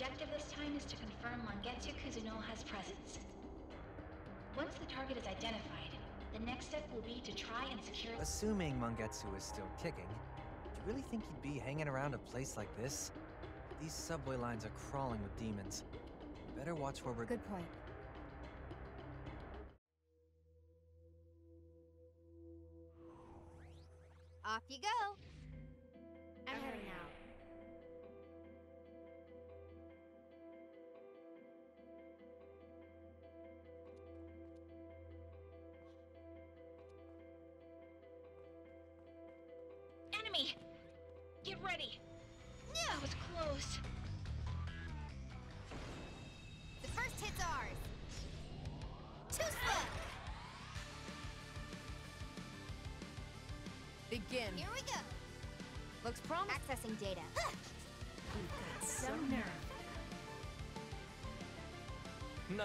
objective this time is to confirm Mangetsu Kuzunoha's presence. Once the target is identified, the next step will be to try and secure- Assuming Mangetsu is still kicking, do you really think he'd be hanging around a place like this? These subway lines are crawling with demons. Better watch where we're- Good point.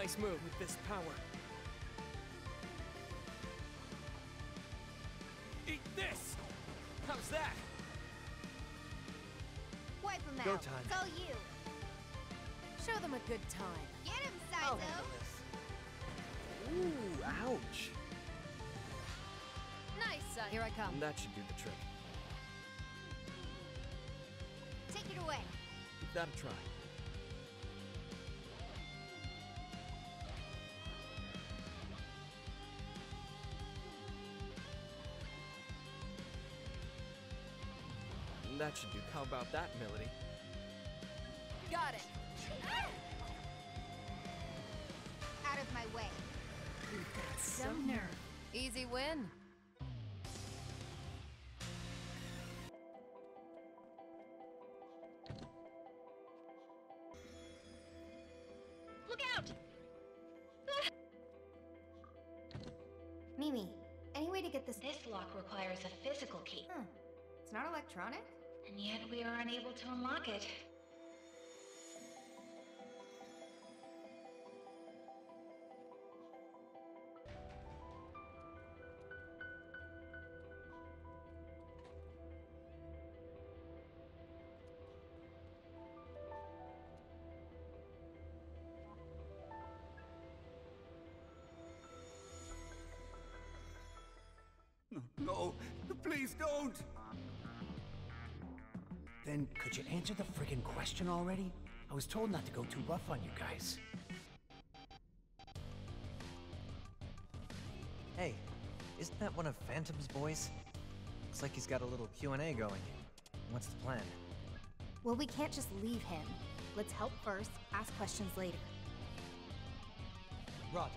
Nice move with this power. Eat this! How's that? Wipe him Go time. It's all you. Show them a good time. Get him, I'll Saizo. Ooh, ouch. Nice, son. Here I come. That should do the trick. Take it away. Give that a try. That should do. How about that, Milady? Got it. Out of my way. Some nerve. Easy win. To unlock it. No, please don't! Then could you answer the friggin' question already? I was told not to go too rough on you guys. Hey, isn't that one of Phantom's boys? Looks like he's got a little Q&A going. What's the plan? Well, we can't just leave him. Let's help first, ask questions later. Roger.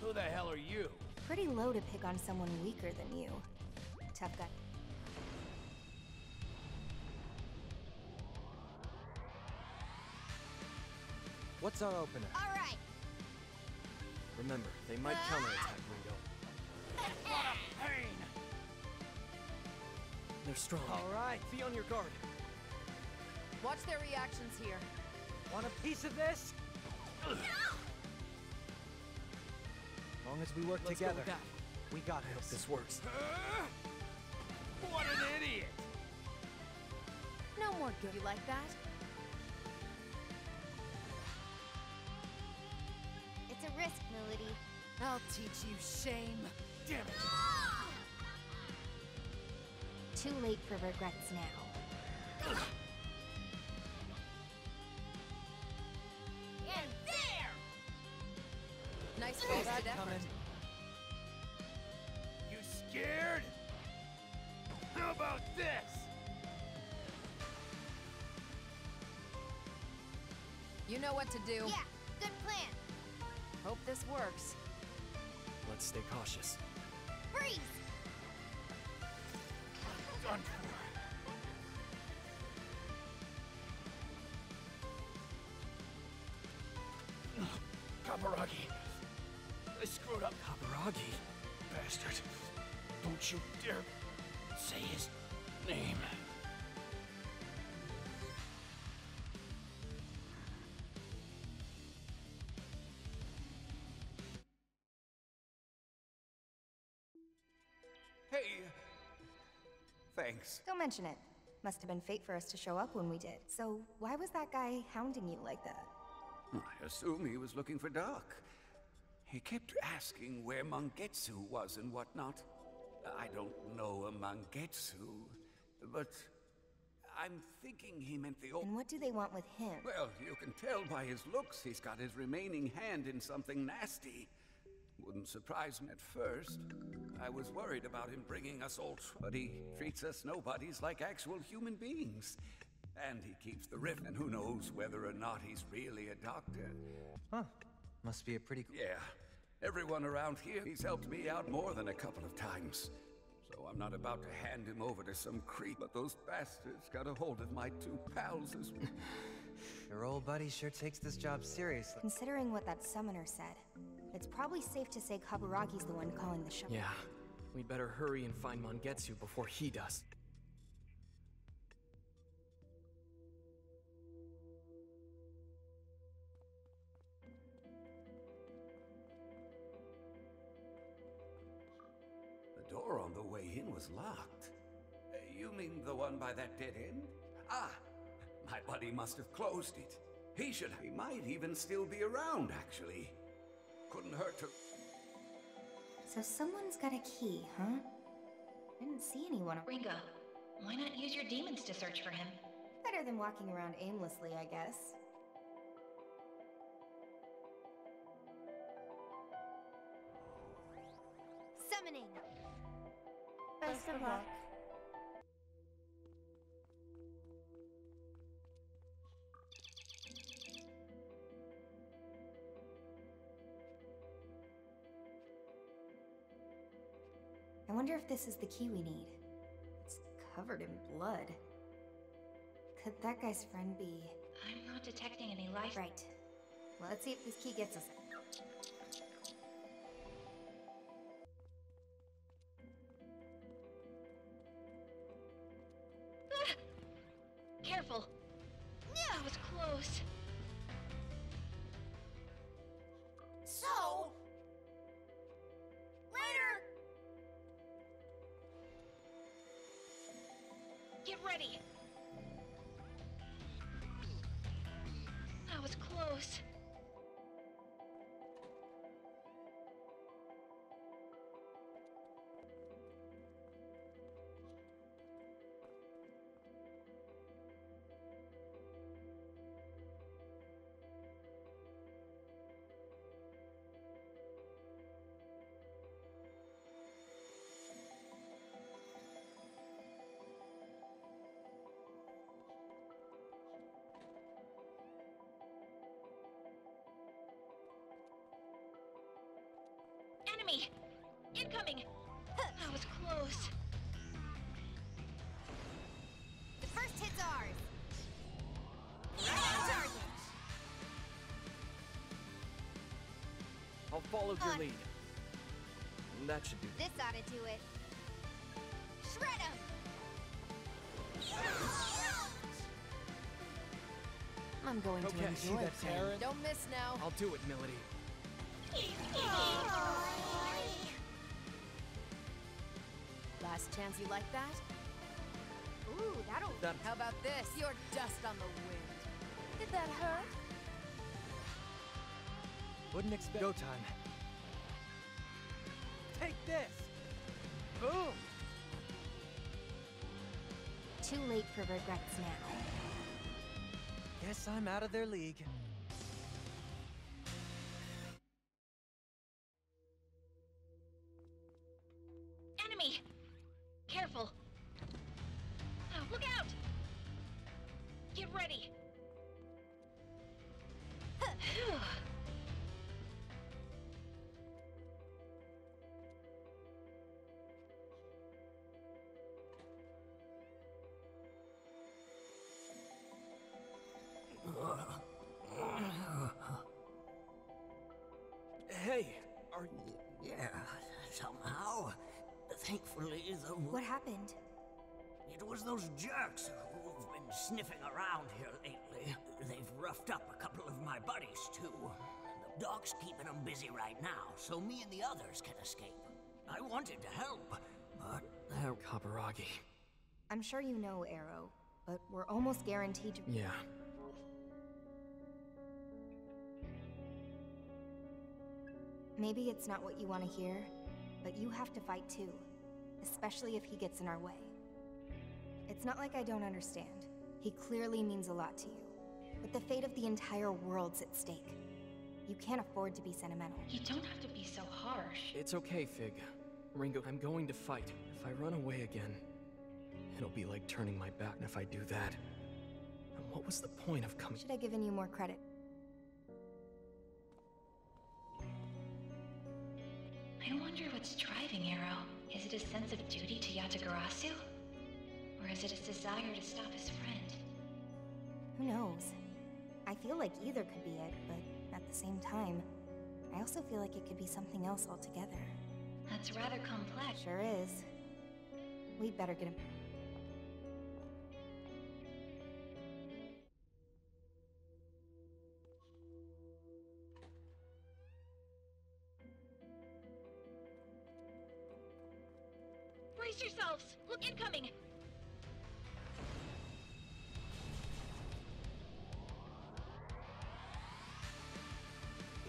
Who the hell are you? Pretty low to pick on someone weaker than you. Tough guy. What's our opener? All right. Remember, they might counterattack Ringo. Pain! They're strong. All right. Be on your guard. Watch their reactions here. Want a piece of this? As long as we work Let's together, with that. we got I hope this. this works. What an idiot! No more good. You like that? It's a risk, Milady. I'll teach you shame. Damn it! Too late for regrets now. You know what to do. Yeah, good plan. Hope this works. Let's stay cautious. Freeze! Hey, Thanks. Don't mention it. Must have been fate for us to show up when we did. So, why was that guy hounding you like that? I assume he was looking for Doc. He kept asking where Mangetsu was and whatnot. I don't know a Mangetsu, but I'm thinking he meant the old. And what do they want with him? Well, you can tell by his looks he's got his remaining hand in something nasty. Wouldn't surprise me at first. I was worried about him bringing us all, tr- but he treats us nobodies like actual human beings. And he keeps the rift, and who knows whether or not he's really a doctor. Huh. Must be a pretty cool. Yeah, everyone around here, he's helped me out more than a couple of times. So I'm not about to hand him over to some creep, but those bastards got a hold of my two pals as well. Your old buddy sure takes this job seriously. Considering what that summoner said, it's probably safe to say Kaburagi's the one calling the shots. Yeah. We'd better hurry and find Mangetsu before he does. The door on the way in was locked. Uh, You mean the one by that dead end? Ah, my buddy must have closed it. He should. He might even still be around, actually. Couldn't hurt to. So someone's got a key, huh? I didn't see anyone. Ringo, why not use your demons to search for him? Better than walking around aimlessly, I guess. Summoning! Best of luck. I if this is the key we need. It's covered in blood. Could that guy's friend be. I'm not detecting any life. Right. Well, let's see if this key gets us. Careful. Enemy! Incoming! That was close. The first hit's ours! Right! I'll follow your On. lead. That should do. This ought to do it. Shred him! I'm going to enjoy see that, Don't miss now. I'll do it, Milady. Last chance you like that? Ooh, that'll. That How about this? You're dust on the wind. Did that hurt? Wouldn't expect. Go time. Take this! Boom! Too late for regrets now. Guess I'm out of their league. Hey, are Yeah, somehow. Thankfully, the What happened? It was those jerks who've been sniffing around here lately. They've roughed up a couple of my buddies, too. The doc's keeping them busy right now, so me and the others can escape. I wanted to help, but they're... Kaburagi. I'm sure you know Arrow, but we're almost guaranteed to. Yeah. Maybe it's not what you want to hear, but you have to fight too. Especially if he gets in our way. It's not like I don't understand. He clearly means a lot to you. But the fate of the entire world's at stake. You can't afford to be sentimental. You don't have to be so harsh. It's okay, Fig. Ringo, I'm going to fight. If I run away again, it'll be like turning my back. And if I do that, then what was the point of coming? Should I have given you more credit. I wonder what's driving Arrow. Is it a sense of duty to Yatagarasu? Or is it his desire to stop his friend? Who knows? I feel like either could be it, but at the same time, I also feel like it could be something else altogether. That's rather complex. Sure is. We'd better get him. Incoming!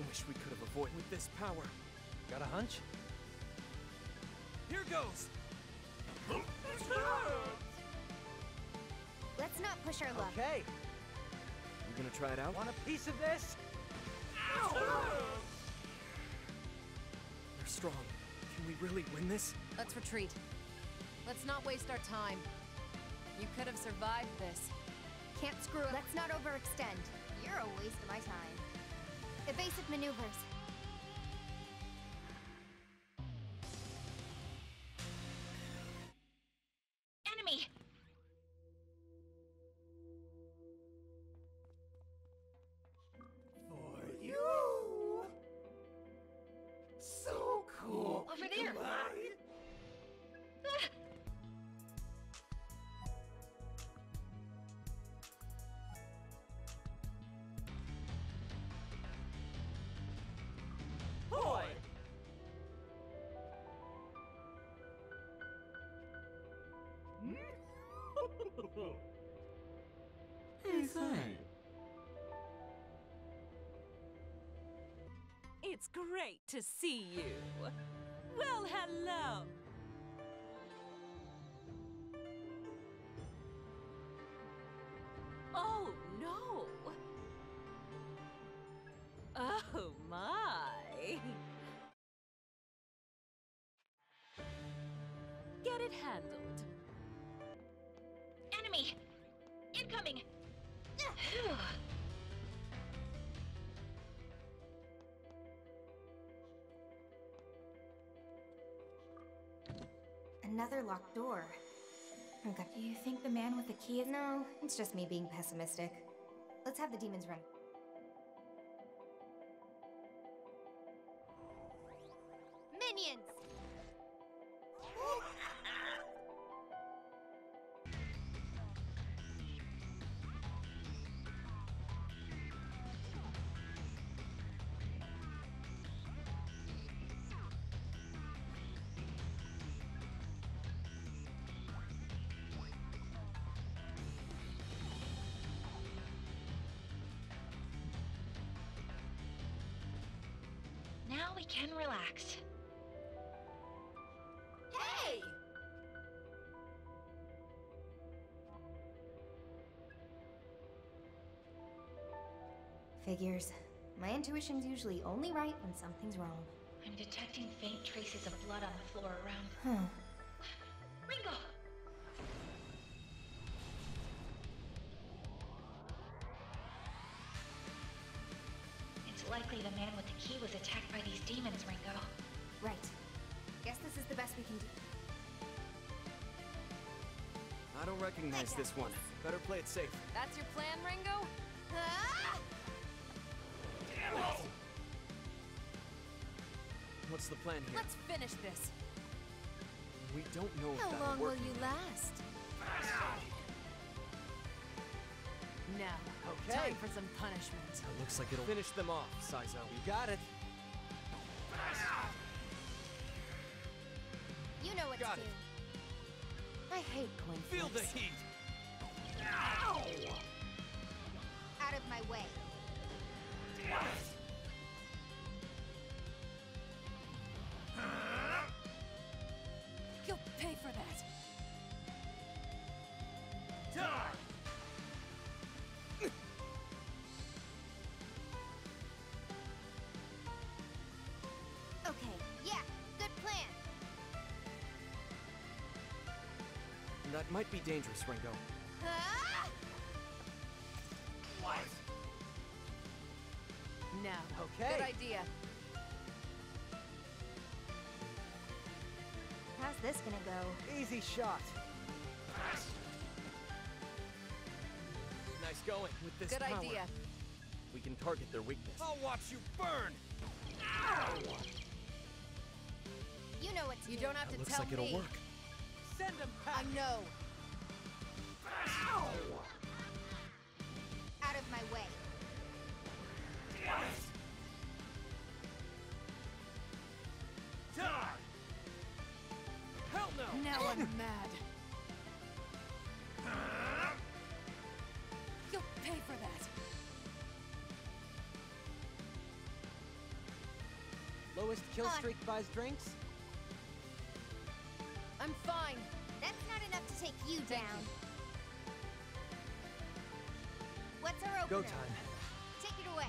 Wish we could have avoided with this power. Got a hunch? Here goes! Let's not push our luck. Okay. You gonna try it out? Want a piece of this? Ow! They're strong. Can we really win this? Let's retreat. Let's not waste our time. You could have survived this. Can't screw up. Let's not overextend. You're a waste of my time. Evasive maneuvers. Great to see you. Well, hello. Oh, no. Oh, my. Get it handled. Enemy! Incoming! Another locked door. Okay. Do you think the man with the key is. No, it's just me being pessimistic. Let's have the demons run. Figures. My intuition's usually only right when something's wrong. I'm detecting faint traces of blood on the floor around. Huh. Ringo! It's likely the man with the key was attacked by these demons, Ringo. Right. Guess this is the best we can do. I don't recognize this one. Better play it safe. That's your plan, Ringo? Ah! What's the plan here? Let's finish this. We don't know if How that'll long work. will you last? Now, Okay. time for some punishment. It looks like it'll finish them off, Saizo. You got it. You know what Got to it. do. I hate coin Feel the flips. heat! Out of my way. You'll pay for that. Okay, yeah, good plan. That might be dangerous, Ringo. Ah! Okay. Good idea. How's this gonna go? Easy shot. Nice going. With this Good power, idea. we can target their weakness. I'll watch you burn. You know what to You do. don't have That to looks tell like it'll me. work. Send him I know. Lowest kill streak buys drinks. I'm fine. That's not enough to take you down. What's our opener? Go time. Take it away.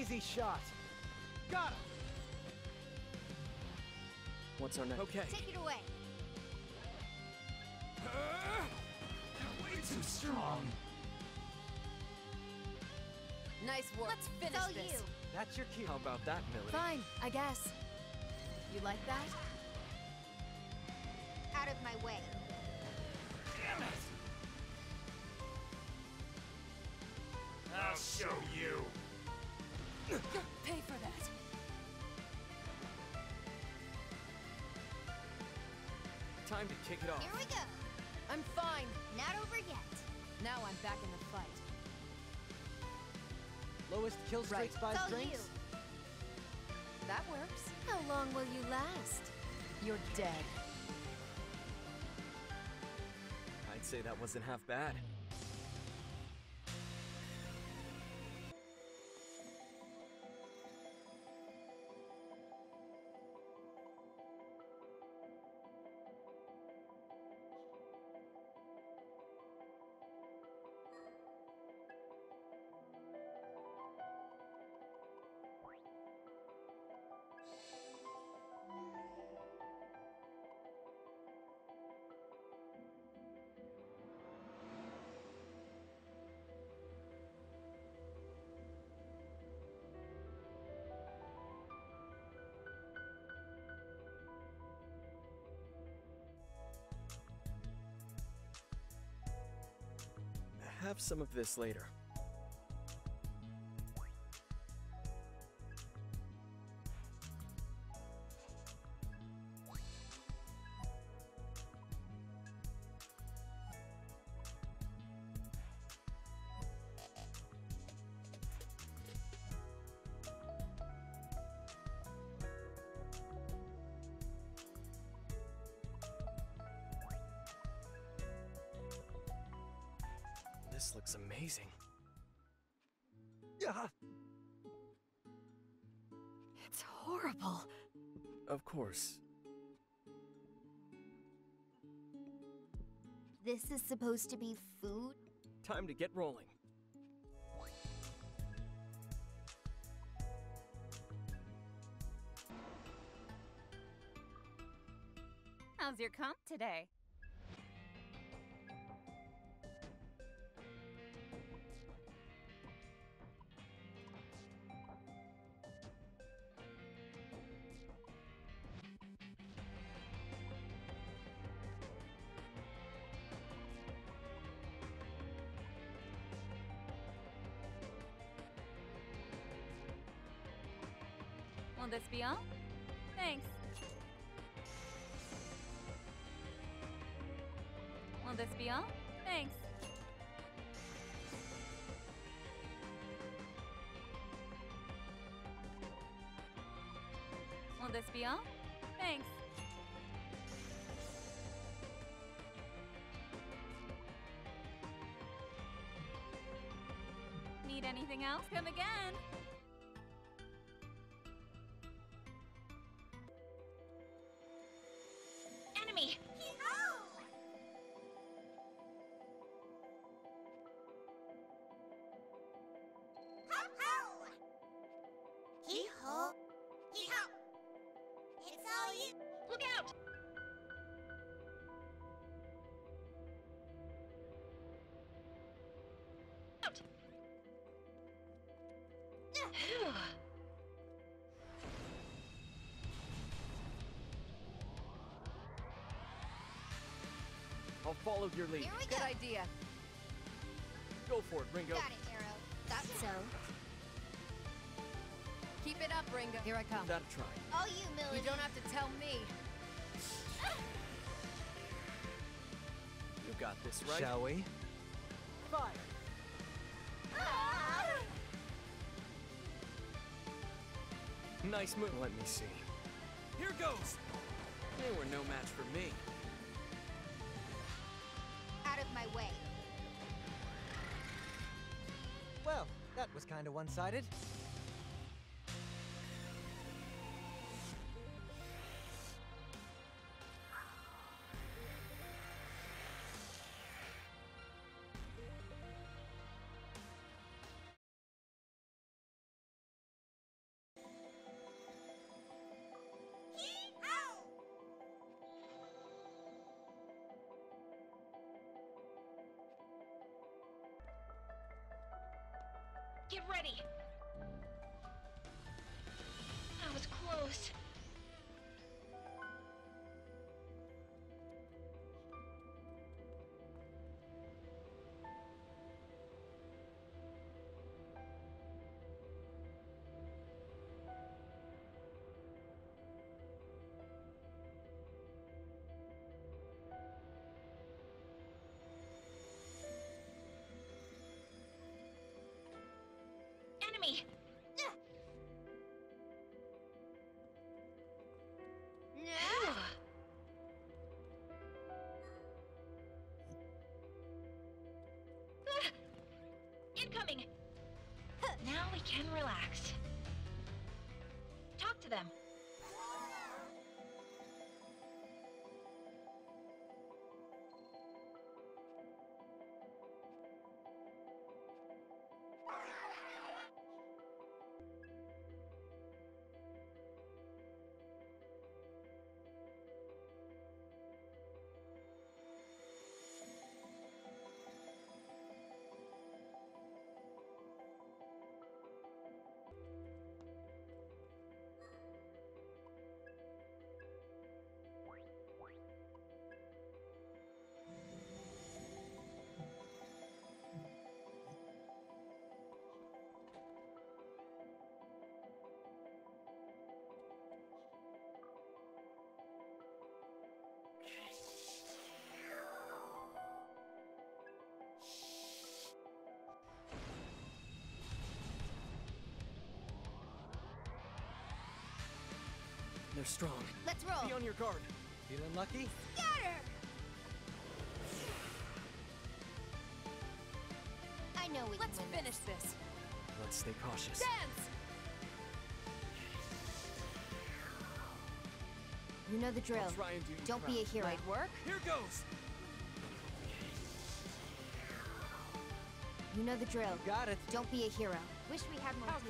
Easy shot. Got him. What's our next? Okay. Take it away. Way too strong. Nice work. Let's It's finish all this. you. That's your cue. How about that, Millie? Fine, I guess. You like that? Out of my way. Damn it! I'll show you. You'll pay for that. Time to kick it off. Here we go. I'm fine. Not over yet. Now I'm back in the fight. Lowest kill Right. streak buys drinks. you. That works. How long will you last? You're dead. I'd say that wasn't half bad. Have some of this later. Course. This is supposed to be food? Time to get rolling. How's your comp today? deal? Thanks. Need anything else? Come again. I'll follow your lead. Here we Good go. idea. Go for it, Ringo. Got it, Arrow. Thought so. Keep it up, Ringo. Here I come. That try. All you, Millie. You don't have to tell me. You got this, right? Shall we? Fire! Ah! Nice move. Let me see. Here goes! They were no match for me. Kind of one-sided. Get ready! Was close. Incoming! Now we can relax. Strong. Let's roll. Be on your guard. Feeling lucky? Scatter! I know we can Let's finish this. Let's stay cautious. Dance! You know the drill. Try and do Don't be a hero. Might work. Here goes! You know the drill. Got it. Don't be a hero. Wish we had more How's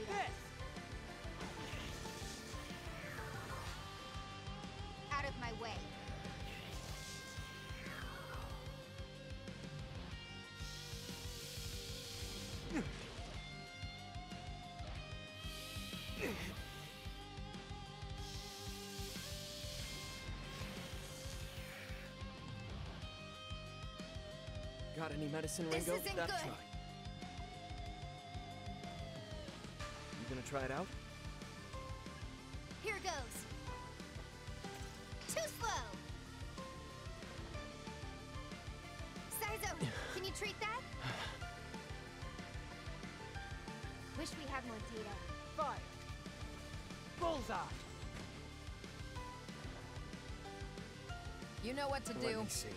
Got any medicine, This Ringo? isn't that good. try. You gonna try it out? Here goes. Too slow. Saizo, can you treat that? Wish we had more data. Fire! Bullseye! You know what to Let do. me see.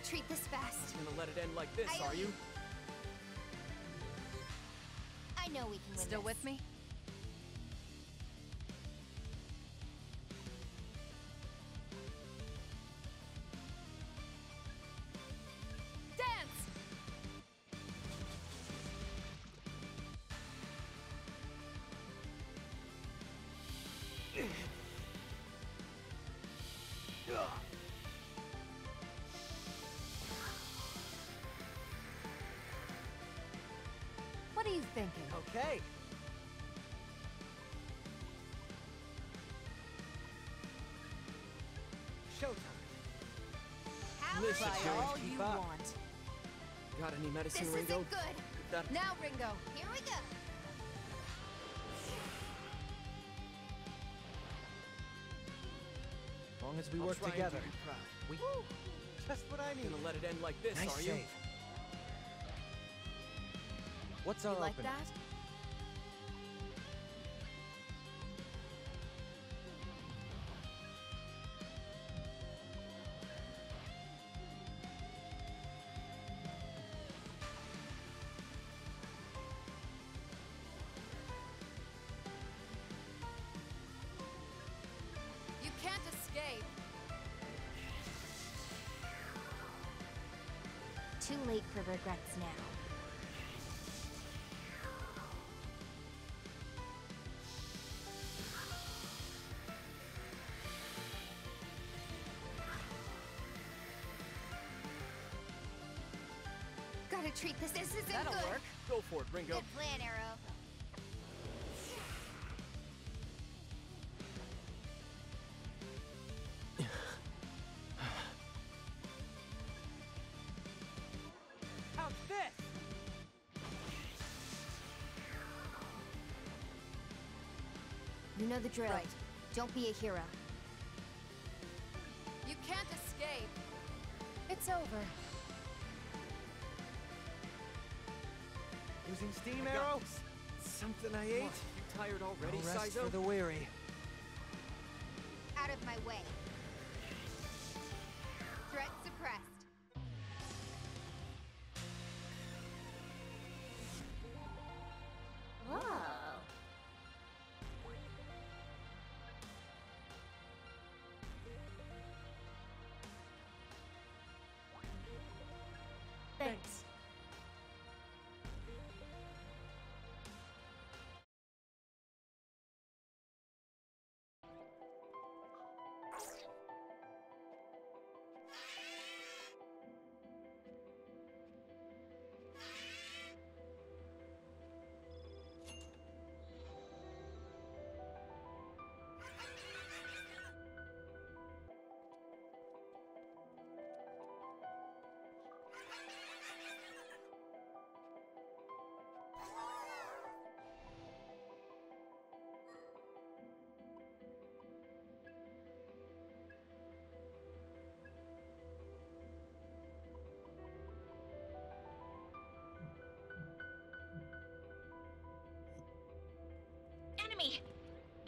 Gotta treat this fast. You're gonna let it end like this, I- are you? I know we can win Still this. with me? You thinking? Okay. Showtime. Listen, Try Joey, all keep you up. want. Got any medicine, This Ringo? isn't good. That Now, Ringo. Here we go. As long as we I'll work together. do you proud. We. Just what I need. You're gonna let it end like this, nice are you? save. What's You our like opening? that? You can't escape. Too late for regrets now. Gotta treat this. This isn't That'll good. work. Go for it, Ringo. Good plan, Arrow. How's this? You know the drill. Right. Don't be a hero. You can't escape. It's over. Using steam I got. Something I ate? You tired already, no rest Saizo? for the weary. Out of my way.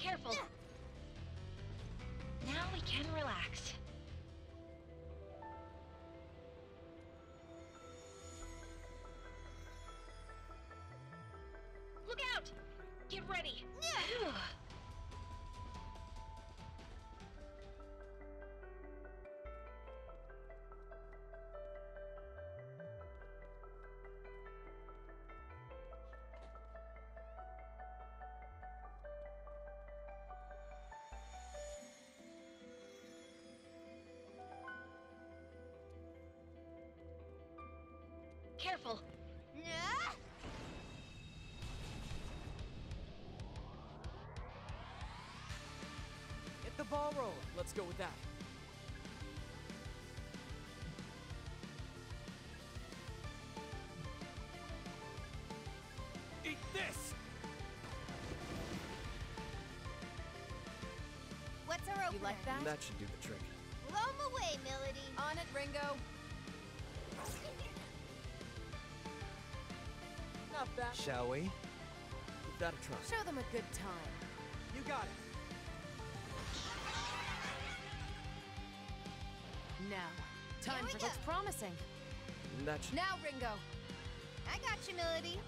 Careful. Now we can relax. Careful. Nah. Get the ball rolling. Let's go with that. Eat this! What's our opener? You like that? That should do the trick. Blow 'em away, Milady. On it, Ringo. Not bad. Shall we? Give that a try. Show them a good time. You got it. Now, Time for go. looks promising. That sh- Now, Ringo. I got you, Milady.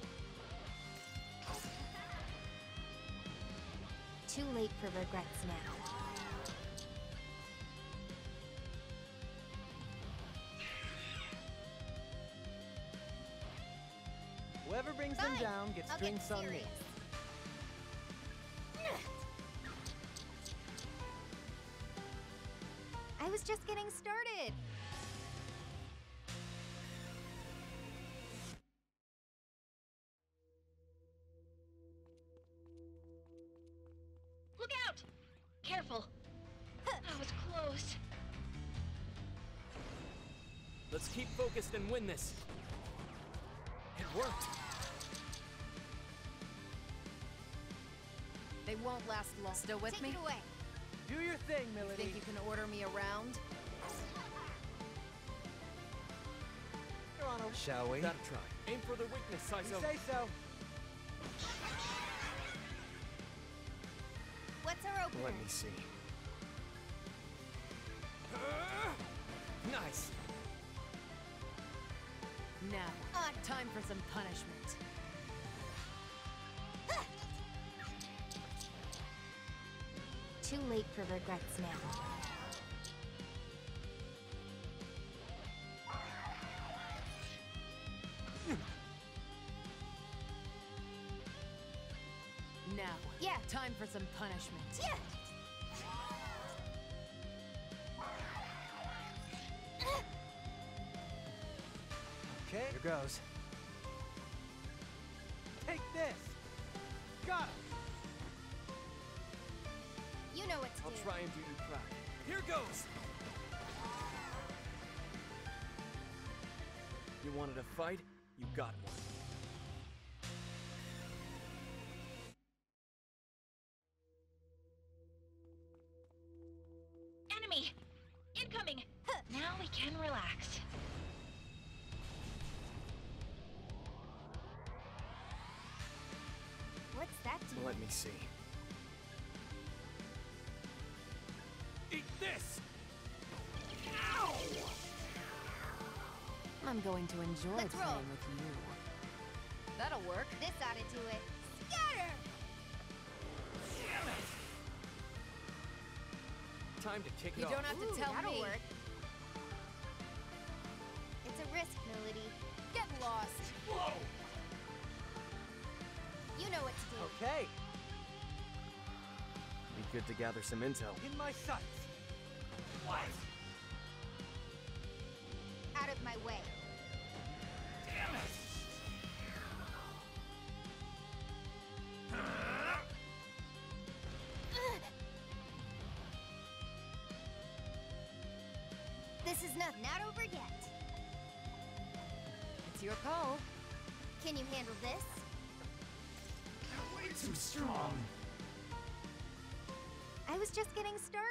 Too late for regrets now. Drinks on me. I was just getting started. Look out! Careful. That was close. Let's keep focused and win this. It worked. They won't last long. Still with Take me? it away. Do your thing, Milady. Think you can order me around? You're Shall we? Gotta try. Aim for the weakness, You Saizo. say so. What's our opener? Let me see. Nice. Now, time for some punishment. Late for regrets now. Hmm. Now, Yeah. time for some punishment. Yeah. Okay, here goes. Try and do you proud. Here goes! You wanted a fight? You got one. I'm going to enjoy Let's playing roll. with you. That'll work. This ought to do it. Scatter! Time to kick it You off. don't have to Ooh, tell that'll me. work. It's a risk, Milady. Get lost. Whoa! You know what to do. Okay, Be good to gather some intel. in my sights. What? Your call. Can you handle this? Way too strong. I was just getting started.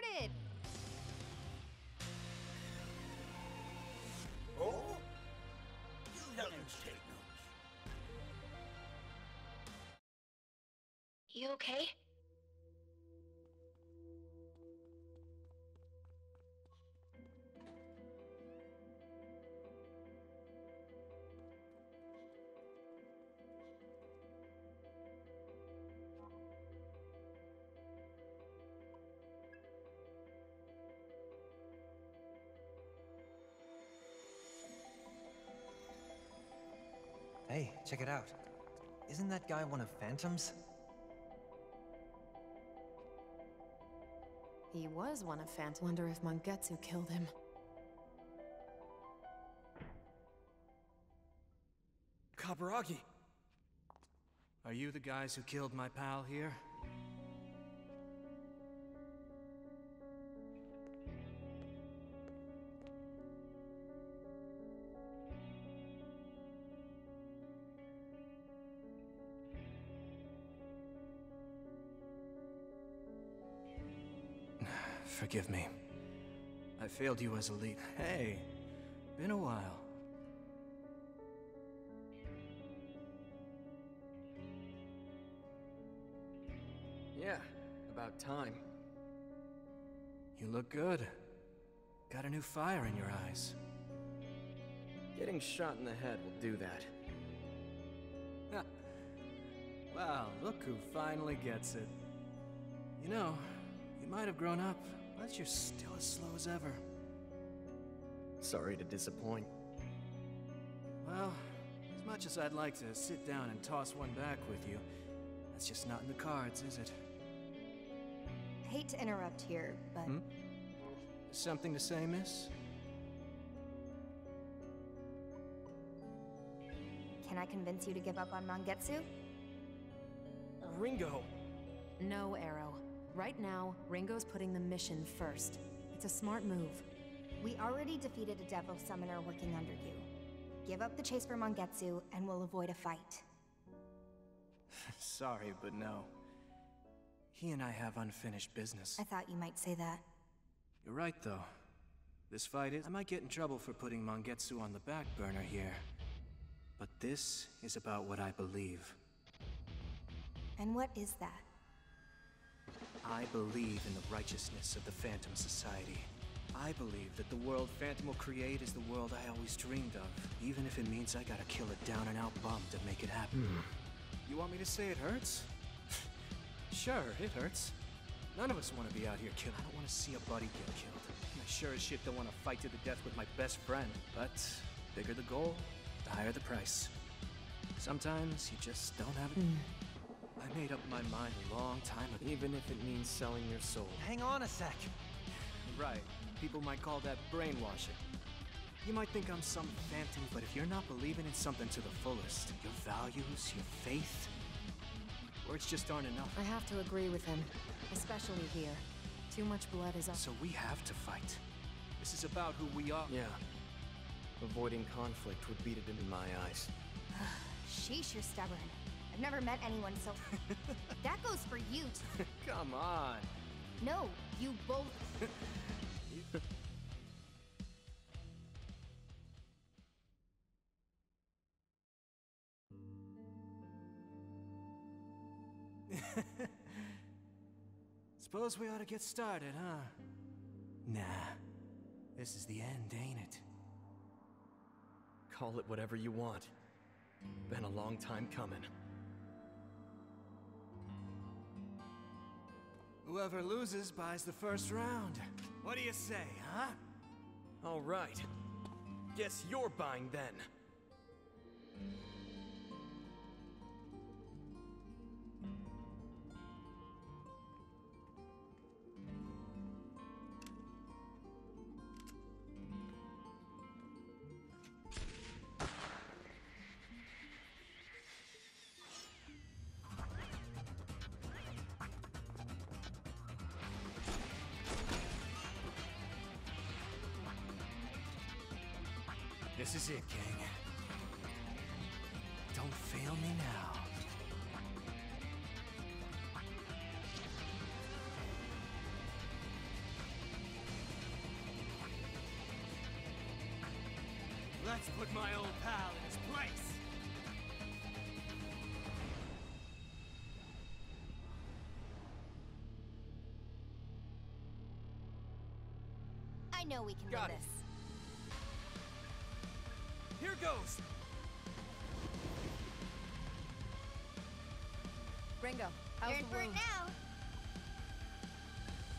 Hey, check it out. Isn't that guy one of Phantom's? He was one of Phantom. Wonder if Mangetsu killed him. Kaburagi! Are you the guys who killed my pal here? Forgive me. I failed you as a lead. Hey, been a while. Yeah, about time. You look good. Got a new fire in your eyes. Getting shot in the head will do that. Wow, look who finally gets it. You know, you might have grown up, but you're still as slow as ever. Sorry to disappoint. Well, as much as I'd like to sit down and toss one back with you, that's just not in the cards, is it? I Hate to interrupt here, but Hmm? Something to say, miss? can I convince you to give up on Mangetsu? Ringo! No, Arrow. Right now, Ringo's putting the mission first. It's a smart move. We already defeated a devil summoner working under you. Give up the chase for Mangetsu, and we'll avoid a fight. Sorry, but no. He and I have unfinished business. I thought you might say that. You're right, though. This fight is. I might get in trouble for putting Mangetsu on the back burner here. But this is about what I believe. And what is that? I believe in the righteousness of the Phantom Society. I believe that the world Phantom will create is the world I always dreamed of, even if it means I gotta kill a down and out bum to make it happen. Hmm. You want me to say it hurts? sure, it hurts. None of us want to be out here killed. I don't want to see a buddy get killed. And I sure as shit don't want to fight to the death with my best friend. But bigger the goal, the higher the price. Sometimes you just don't have it. I made up my mind a long time ago. Even if it means selling your soul. Hang on a sec. Right. People might call that brainwashing. You might think I'm some phantom, but if you're not believing in something to the fullest, your values, your faith, words just aren't enough. I have to agree with him, especially here. Too much blood is up. So we have to fight. This is about who we are. Yeah. Avoiding conflict would beat it in my eyes. Sheesh, you're stubborn. I've never met anyone so. that goes for you. T- Come on. no, you both. Suppose we ought to get started, huh? Nah. This is the end, ain't it? Call it whatever you want. Been a long time coming. Whoever loses buys the first round. What do you say, huh? All right. Guess you're buying then. This is it, King. Don't fail me now. Let's put my old pal in his place. I know we can Got do it. this. Here goes. Ringo, how's You're the for it wound? now.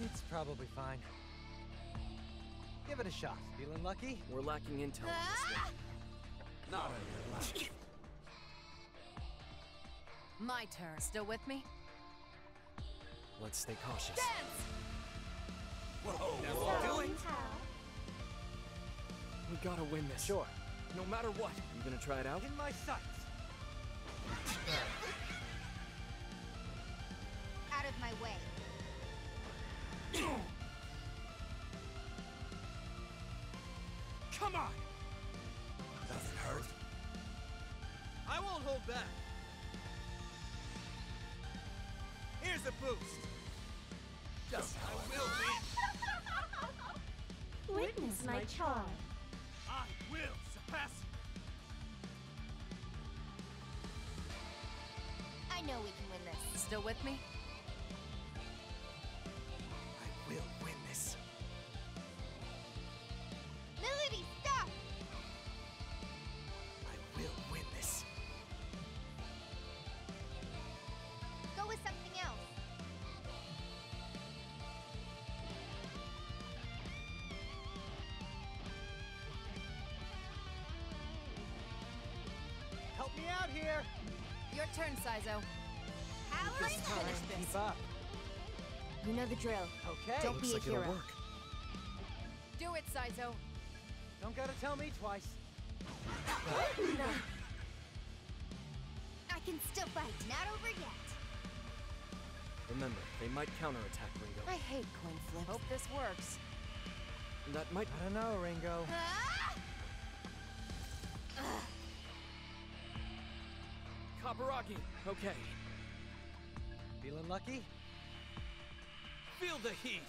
It's probably fine. Give it a shot. Feeling lucky? We're lacking intel on this Ah! Not on your life. My turn. Still with me? Let's stay cautious. Dance! Whoa, Now whoa. do it. We gotta win this. Sure. No matter what. You gonna try it out? In my sights. Out of my way. Come on. Doesn't hurt. I won't hold back. Here's a boost. Just how I will be. Witness my charm. Still with me? I will win this. Milady, stop! I will win this. Go with something else. Help me out here! Your turn, Saizo. Power Just up! Keep up. You know the drill. Okay. Don't Looks be a like hero. it'll work. Do it, Saizo. Don't gotta tell me twice. I can still fight. Not over yet. Remember, they might counterattack Ringo. I hate coin flips. Hope this works. That might. I don't know, Ringo. Ah! Kaburagi! Okay. Feeling lucky? Feel the heat!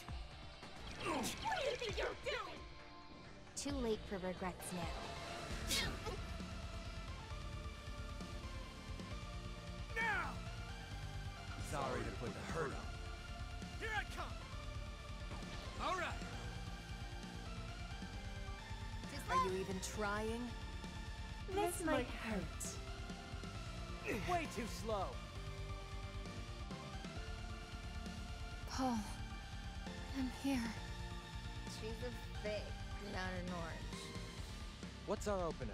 What do you think you're doing? Too late for regrets now. Now! Sorry to put the hurt on. Here I come! Alright! Are you even trying? This might hurt. Way too slow. Paul, I'm here. She's a fig, not an orange. What's our opener?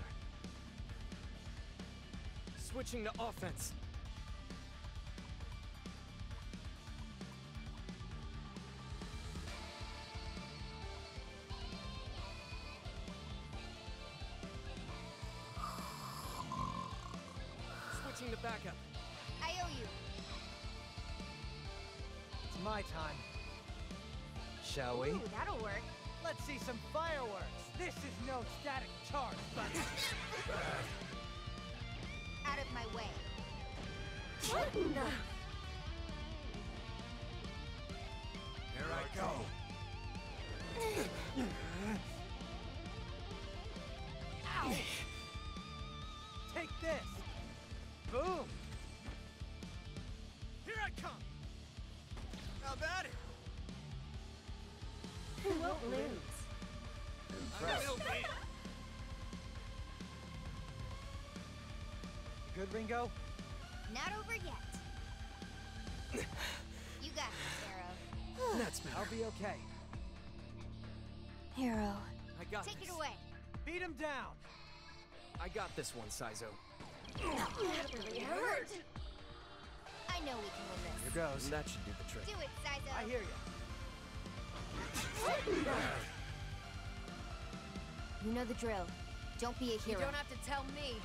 Switching to offense. Who won't lose? I will be! You good, Ringo? Not over yet. You got this, Arrow. That's better. I'll be okay. Hero. I got Take this. it away. Beat him down. I got this one, Saizo. That really hurt. I know we can win this. Here goes. That should do the trick. Do it, Saizo. I hear you. You know the drill. Don't be a hero. You don't have to tell me.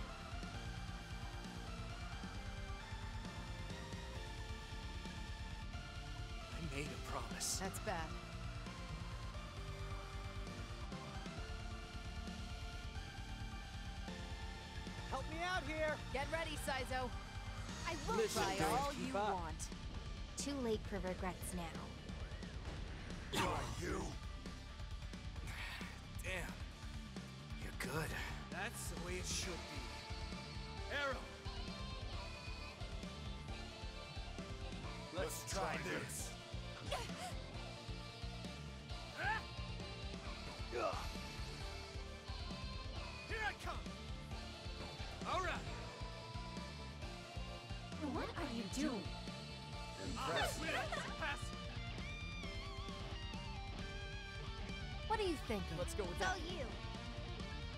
I made a promise. That's bad. Help me out here. Get ready, Saizo. I won't Listen, Try don't all you up. want. Too late for regrets now. You! Damn. You're good. That's the way it should be. Arrow! Let's, try, this. Here What are you thinking? Let's go with It's all you.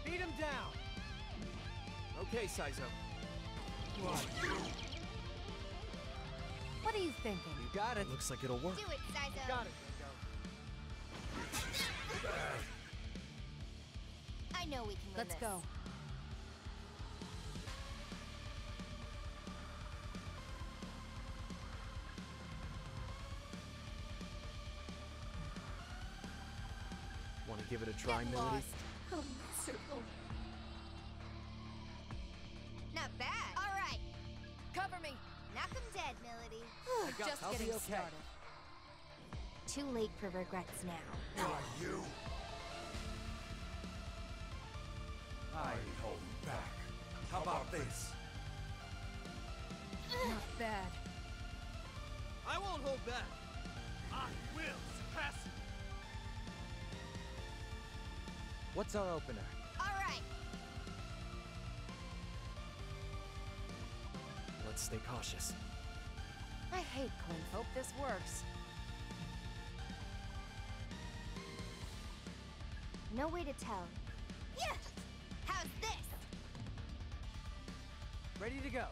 Beat him down. Okay, Saizo. What are you thinking? You got it. Looks like it'll work. Do it, Saizo. Got it, Ringo. I know we can win Let's this. go. Try, Get Milady? How miserable. Not bad. All right. Cover me. Knock 'em dead, Milady. Just I'll be getting okay. started. Too late for regrets now. you? I ain't holding back. How about this? Not bad. I won't hold back. I will surpass it. What's our opener? All right. Let's stay cautious. I hate coin. Hope this works. No way to tell. Yeah. How's this? Ready to go.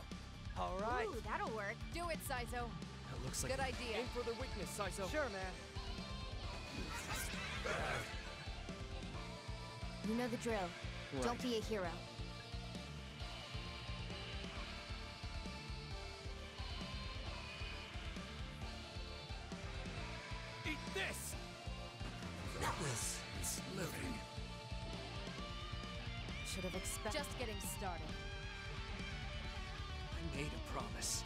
All right. Ooh, that'll work. Do it, Saizo. That looks like Good idea. Aim for their weakness, Saizo. Sure, man. You know the drill. Don't be a hero. Eat this! This is living. Should have expected. Just getting started. I made a promise.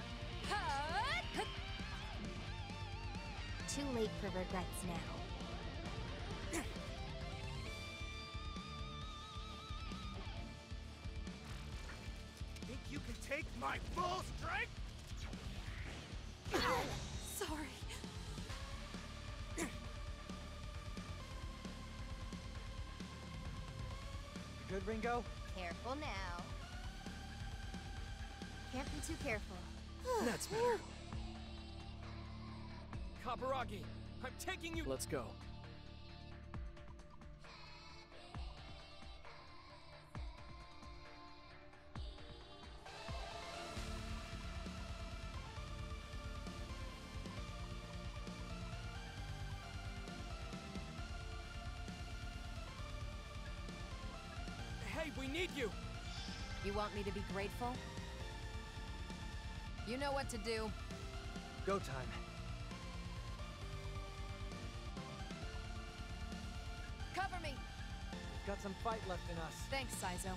Too late for regrets now. Good, Ringo? Careful now. Can't be too careful. That's better. Kaburagi, I'm taking you. Let's go. Grateful? You know what to do. Go time. Cover me. We've got some fight left in us. Thanks, Saizo.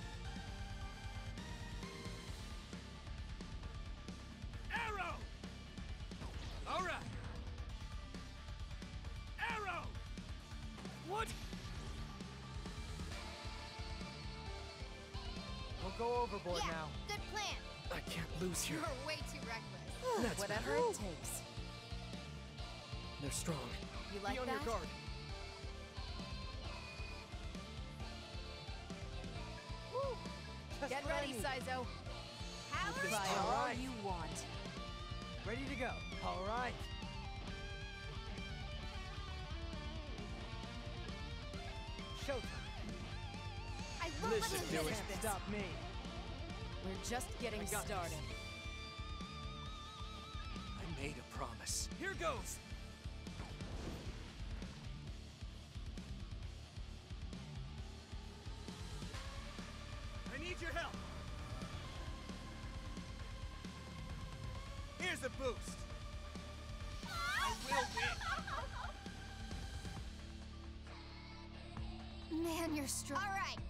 Overboard yeah, now. good plan. I can't lose here. You're way too reckless. That's Whatever better. it takes. They're strong. You like Be on that? your guard. Just Get ready, Saizo. Power Try All all right. you want. Ready to go. All right. Showtime. I won't This let should you do finish this. Stop me. We're just getting I got this. started. I made a promise. Here goes. I need your help. Here's a boost. I will win. Man, you're strong. All right.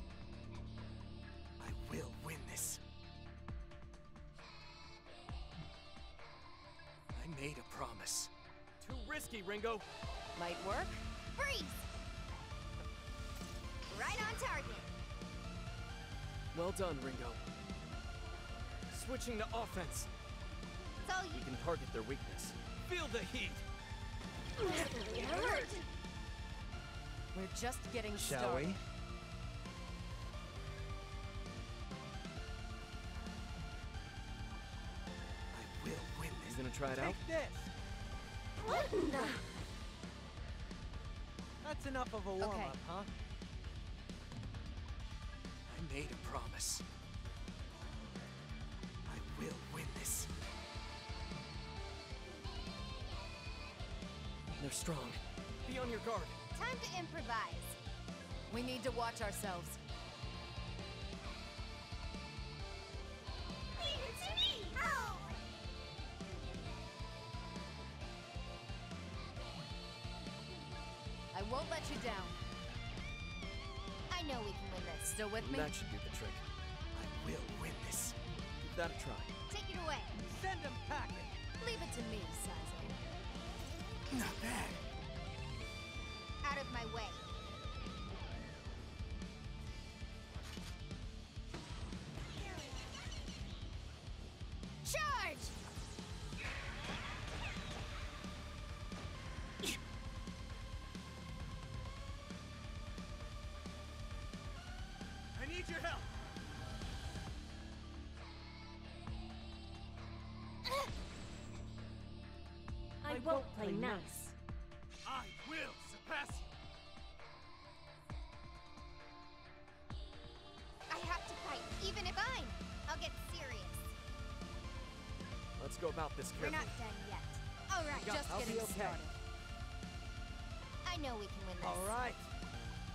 Too risky, Ringo. Might work. Freeze. Right on target. Well done, Ringo. Switching to offense. It's all We you. can target their weakness. Feel the heat. Hurt. We're just getting Shall started. we? I will win You this. gonna try it out? Take this. That's enough of a warm-up, Okay. huh? I made a promise. I will win this. They're strong. Be on your guard. Time to improvise. We need to watch ourselves. Still with me? That should do the trick. I will win this. Give that a try. Take it away. Send him packing. Leave it to me, Saizo. Not bad. Out of my way. Won't play nice. I will surpass you. I have to fight, even if I'm. I'll get serious. Let's go about this We're not done yet. All right. Just I'll be getting okay. started. I know we can win this. All right.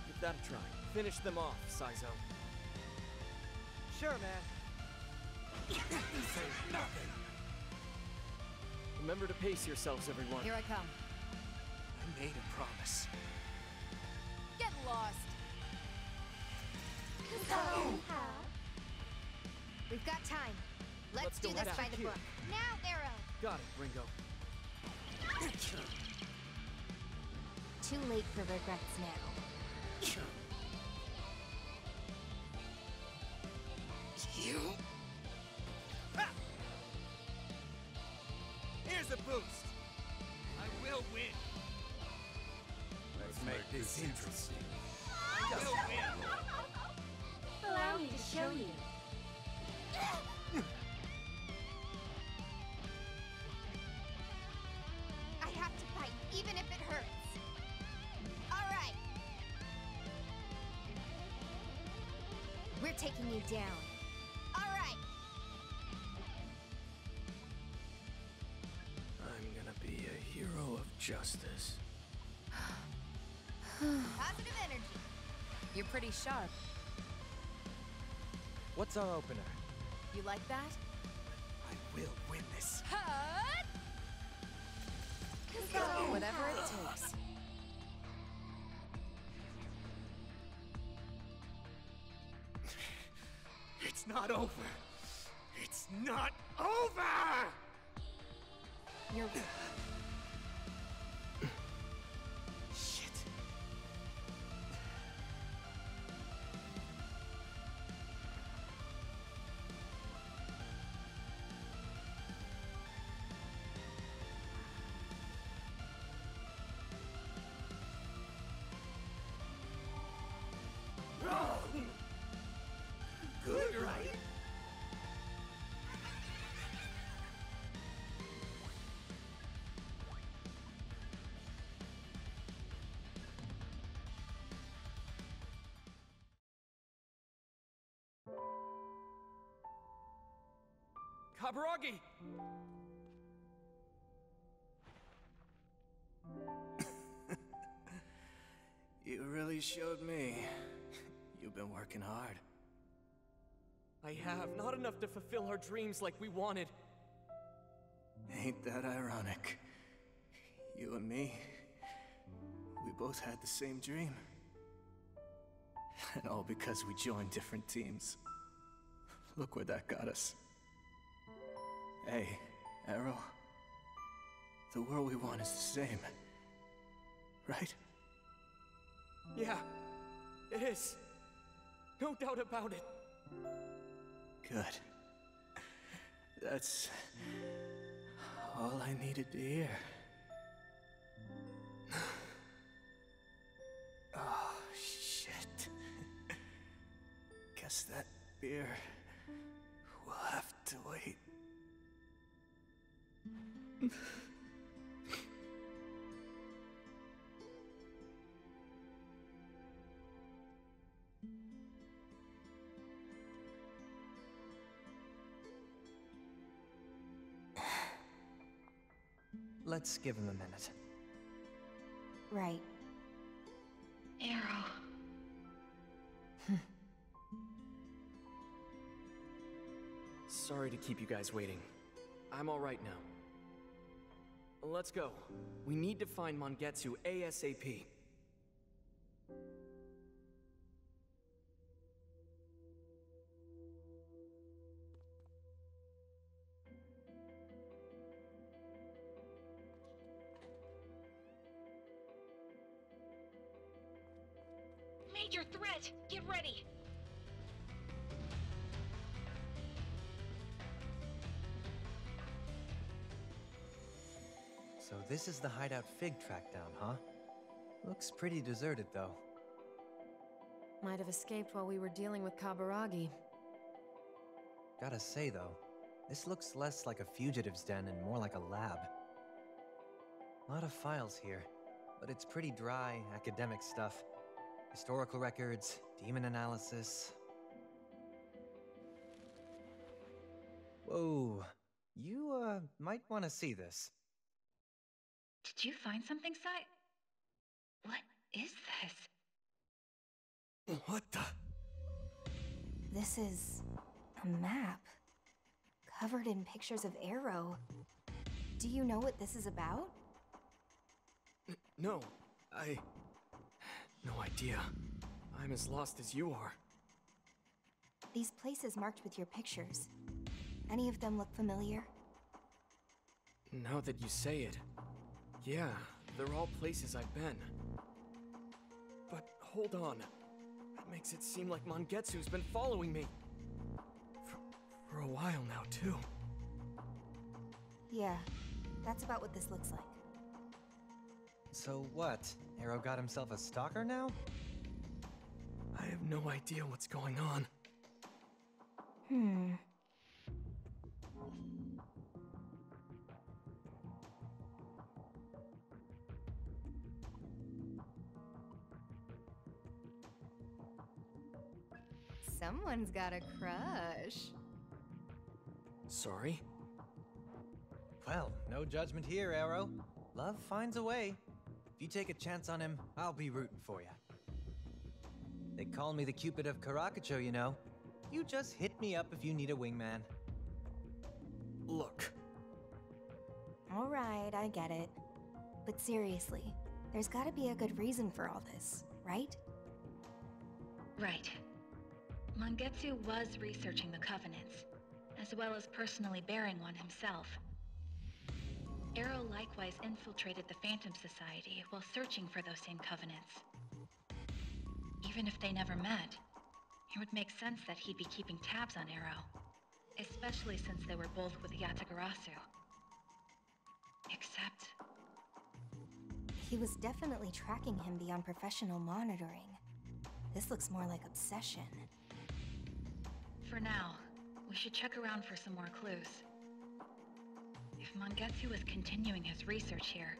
Give that a try. Finish them off, Saizo. Sure, man. Remember to pace yourselves, everyone. Here I come. I made a promise. Get lost. We've got time. Let's, Let's do this back by the book. Now, Arrow. Got it, Ringo. Too late for regrets now. Taking you down. All right. I'm gonna be a hero of justice. Positive energy. You're pretty sharp. What's our opener? You like that? I will win this. Hut! Whatever it takes. It's not over. It's not over! You're Kaburagi! You really showed me. You've been working hard. I have not enough to fulfill our dreams like we wanted. Ain't that ironic? You and me, we both had the same dream. And all because we joined different teams. Look where that got us. Hey, Arrow. The world we want is the same. Right? Yeah, it is. No doubt about it. Good. That's all I needed to hear. Oh, shit. Guess that beer will have to wait. Let's give him a minute. right. Arrow. Sorry to keep you guys waiting. I'm alright now. Let's go. We need to find Mangetsu ASAP. This is the hideout Fig tracked down, huh? Looks pretty deserted, though. Might have escaped while we were dealing with Kaburagi. Gotta say, though, this looks less like a fugitive's den and more like a lab. A Lot of files here, but it's pretty dry, academic stuff. Historical records, demon analysis. Whoa, You, uh, might want to see this. Did you find something, Sai? What is this? What the? This is a map covered in pictures of Arrow. Do you know what this is about? N no, I. No idea. I'm as lost as you are. These places marked with your pictures. Any of them look familiar? Now that you say it, yeah, they're all places I've been. But hold on. That makes it seem like Mangetsu's been following me. For, for a while now, too. Yeah, that's about what this looks like. So what? Arrow got himself a stalker now? I have no idea what's going on. Hmm. Someone's got a crush. Sorry? Well, no judgment here, Arrow. Love finds a way. If you take a chance on him, I'll be rooting for you. They call me the Cupid of Karakacho, you know. You just hit me up if you need a wingman. Look. Alright, I get it. But seriously, there's gotta be a good reason for all this, right? Right. Mangetsu was researching the Covenants, as well as personally bearing one himself. Arrow likewise infiltrated the Phantom Society while searching for those same Covenants. Even if they never met, it would make sense that he'd be keeping tabs on Arrow, especially since they were both with Yatagarasu. Except... He was definitely tracking him beyond professional monitoring. This looks more like obsession. For now, we should check around for some more clues. If Mangetsu is continuing his research here,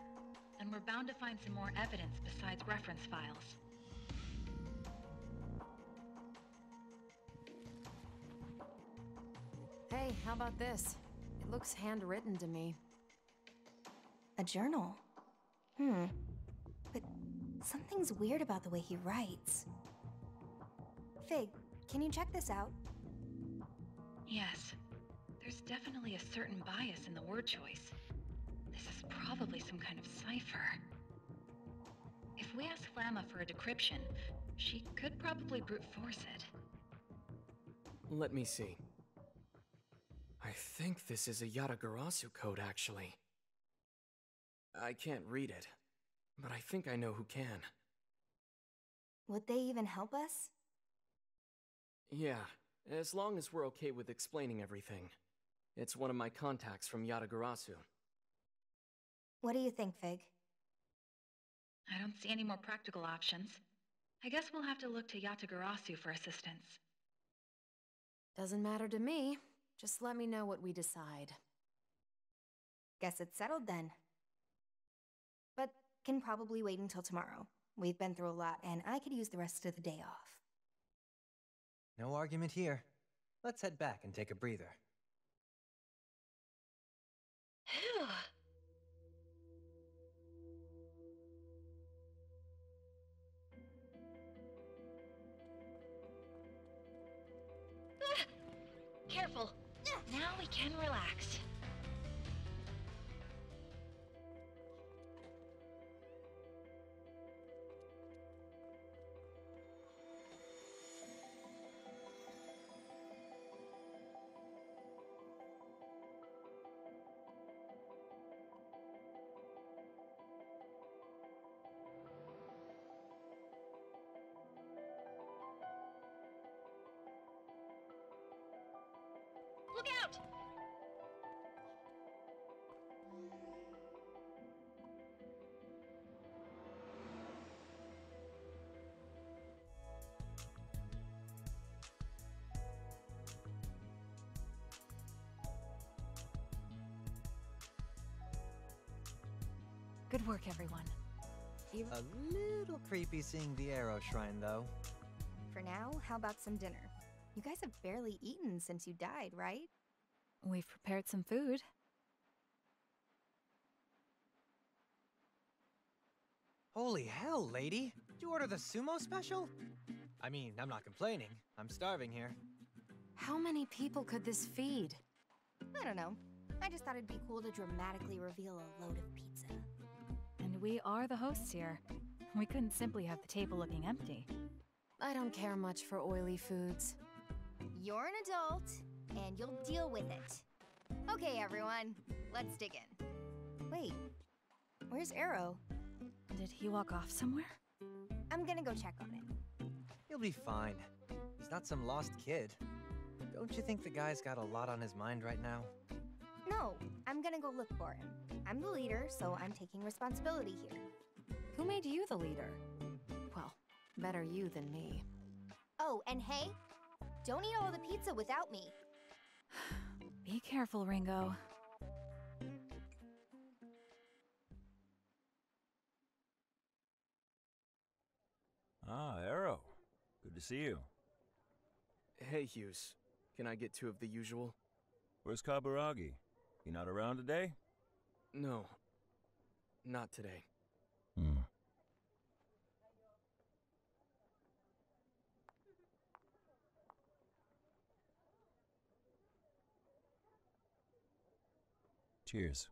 then we're bound to find some more evidence besides reference files. Hey, how about this? It looks handwritten to me. A journal? Hmm. But something's weird about the way he writes. Fig, can you check this out? Yes. There's definitely a certain bias in the word choice. This is probably some kind of cipher. If we ask Flamma for a decryption, she could probably brute force it. Let me see. I think this is a Yatagarasu code, actually. I can't read it, but I think I know who can. Would they even help us? Yeah, as long as we're okay with explaining everything. It's one of my contacts from Yatagarasu. What do you think, Fig? I don't see any more practical options. I guess we'll have to look to Yatagarasu for assistance. Doesn't matter to me. Just let me know what we decide. Guess it's settled then. But can probably wait until tomorrow. We've been through a lot, and I could use the rest of the day off. No argument here. Let's head back and take a breather. Good work, everyone. A little creepy seeing the Arrow Shrine, though. For now, how about some dinner? You guys have barely eaten since you died, right? We've prepared some food. Holy hell, lady! Did you order the sumo special? I mean, I'm not complaining. I'm starving here. How many people could this feed? I don't know. I just thought it'd be cool to dramatically reveal a load of pizza. And we are the hosts here. We couldn't simply have the table looking empty. I don't care much for oily foods. You're an adult, and you'll deal with it. Okay, everyone, let's dig in. Wait, where's Arrow? Did he walk off somewhere? I'm gonna go check on him. He'll be fine. He's not some lost kid. Don't you think the guy's got a lot on his mind right now? No, I'm gonna go look for him. I'm the leader, so I'm taking responsibility here. Who made you the leader? Well, better you than me. Oh, and hey, don't eat all the pizza without me. Be careful, Ringo. Ah, Arrow. Good to see you. Hey, Hughes. Can I get two of the usual? Where's Kaburagi? He not around today? No. Not today. Hmm. Cheers.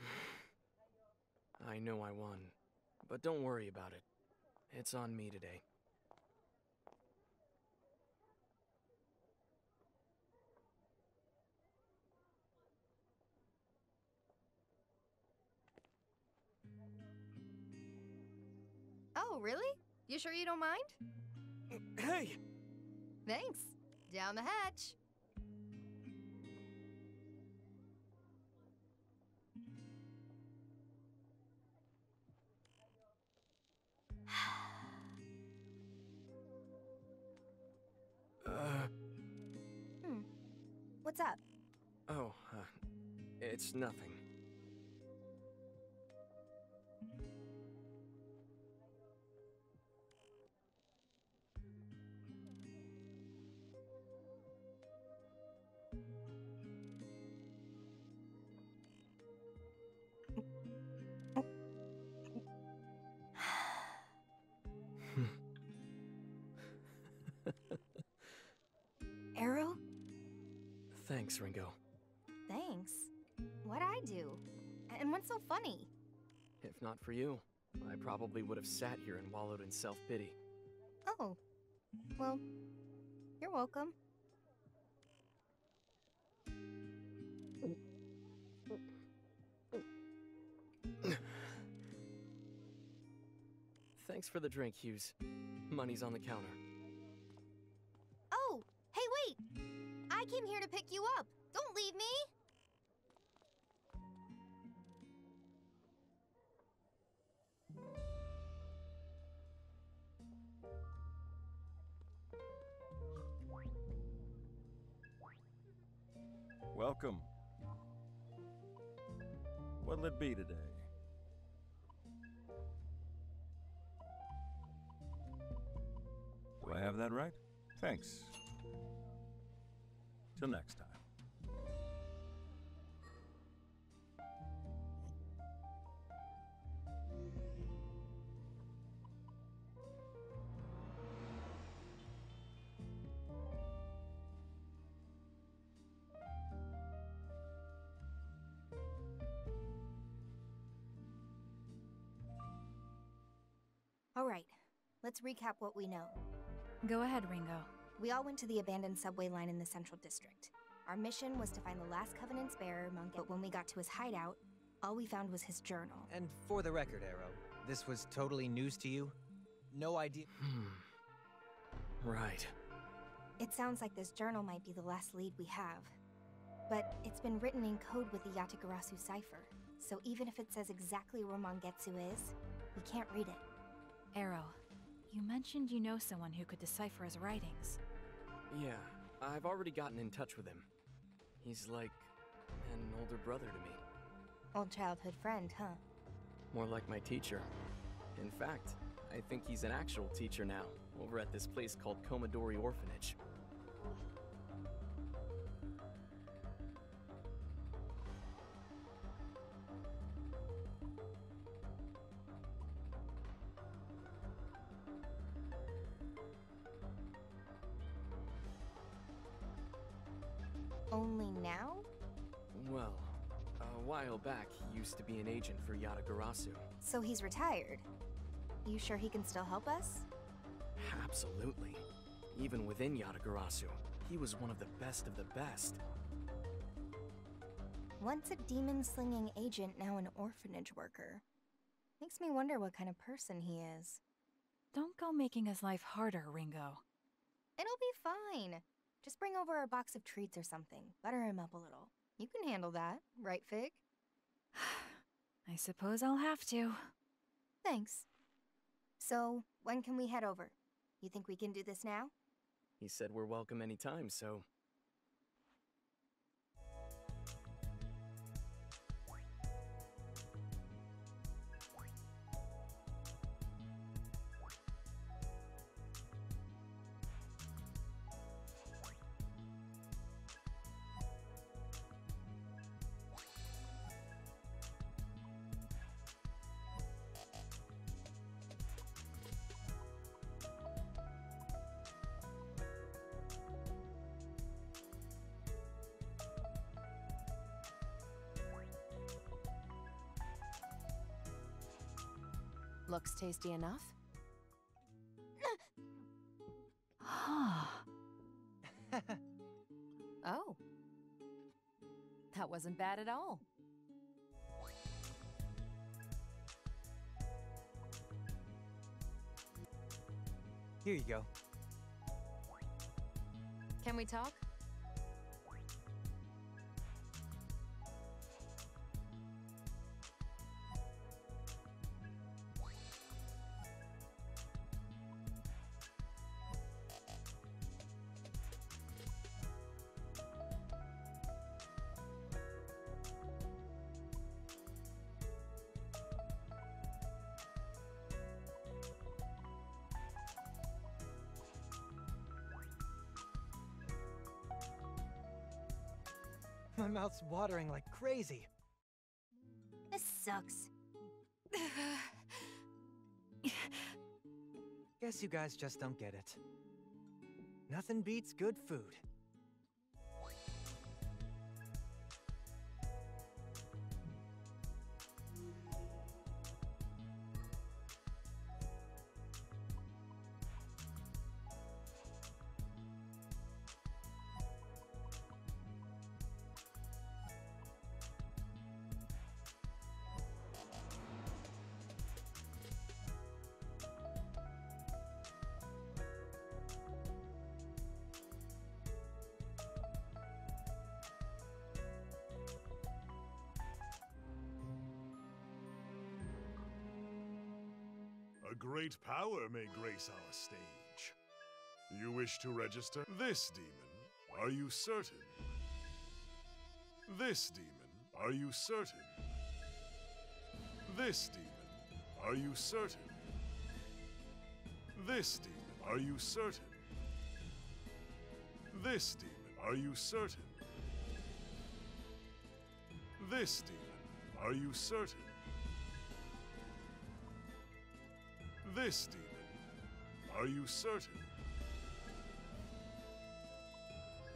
I know I won, but don't worry about it. It's on me today. Oh, really? You sure you don't mind? Hey! Thanks. Down the hatch. Uh, Hmm. What's up? oh, uh, it's nothing. What's so funny? If not for you, I probably would have sat here and wallowed in self-pity. Oh. Well, you're welcome. Thanks for the drink, Hughes. Money's on the counter. Oh, hey, wait! I came here to pick you up. Don't leave me! Thanks. Till next time. All right, let's recap what we know. Go ahead, Ringo. We all went to the abandoned subway line in the Central District. Our mission was to find the last Covenant's bearer, Monk, but when we got to his hideout, all we found was his journal. And for the record, Arrow, this was totally news to you? No idea. Hmm. Right. It sounds like this journal might be the last lead we have. But it's been written in code with the Yatagarasu cipher, so even if it says exactly where Mangetsu is, we can't read it. Arrow, you mentioned you know someone who could decipher his writings. Yeah, I've already gotten in touch with him. He's like an older brother to me. Old childhood friend, huh? More like my teacher. In fact, I think he's an actual teacher now, over at this place called Komodori Orphanage. Used to be an agent for Yatagarasu. So he's retired. You sure he can still help us? Absolutely. Even within Yatagarasu, he was one of the best of the best. Once a demon-slinging agent, now an orphanage worker. Makes me wonder what kind of person he is. Don't go making his life harder, Ringo. It'll be fine. Just bring over a box of treats or something. Butter him up a little. You can handle that, right, Fig? I suppose I'll have to. Thanks. So, when can we head over? You think we can do this now? He said we're welcome anytime, so tasty enough? Ah. oh. That wasn't bad at all. Here you go. Can we talk? Mouth's watering like crazy. This sucks. Guess you guys just don't get it. Nothing beats good food. Power may grace our stage. You wish to register? This demon, are you certain? This demon, are you certain? This demon, are you certain? This demon, are you certain? This demon, are you certain? This demon, are you certain? This demon, are you certain?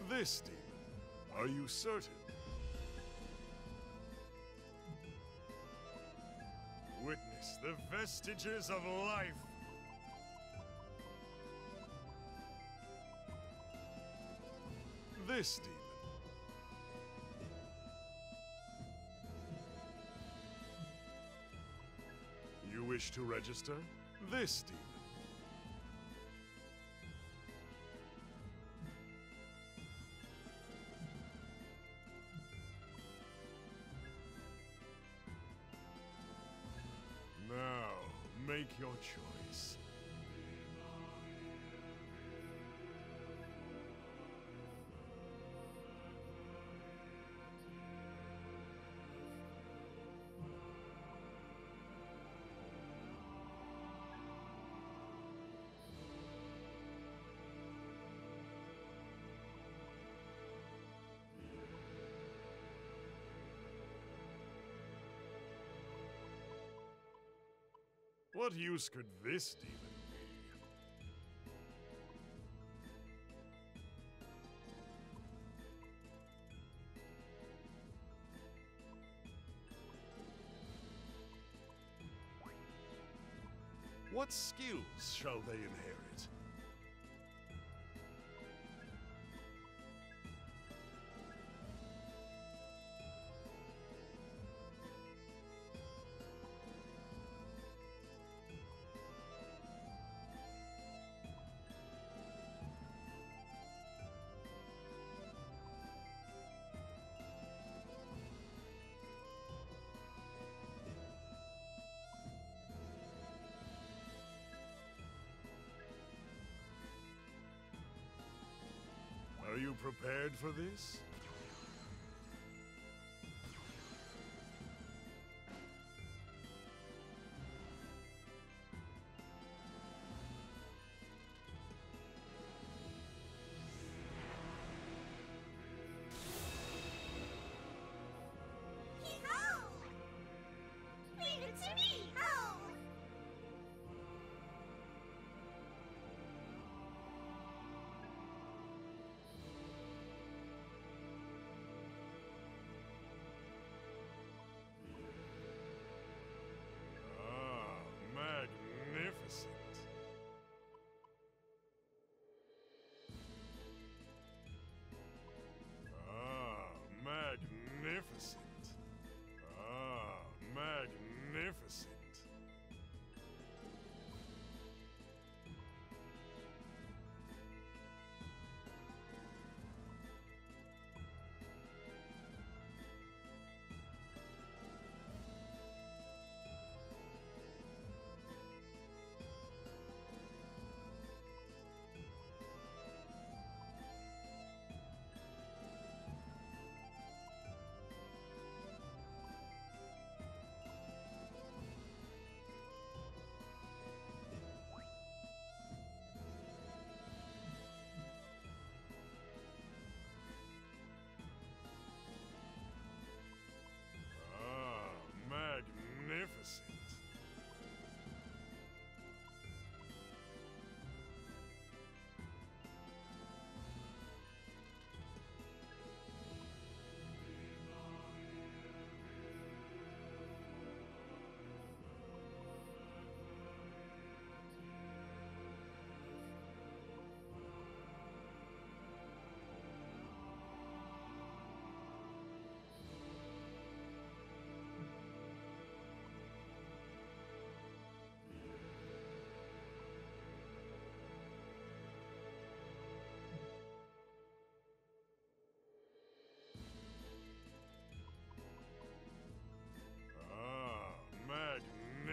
This demon, are you certain? Witness the vestiges of life. This demon. You wish to register? This demon. What use could this demon be? What skills shall they inherit? Prepared for this?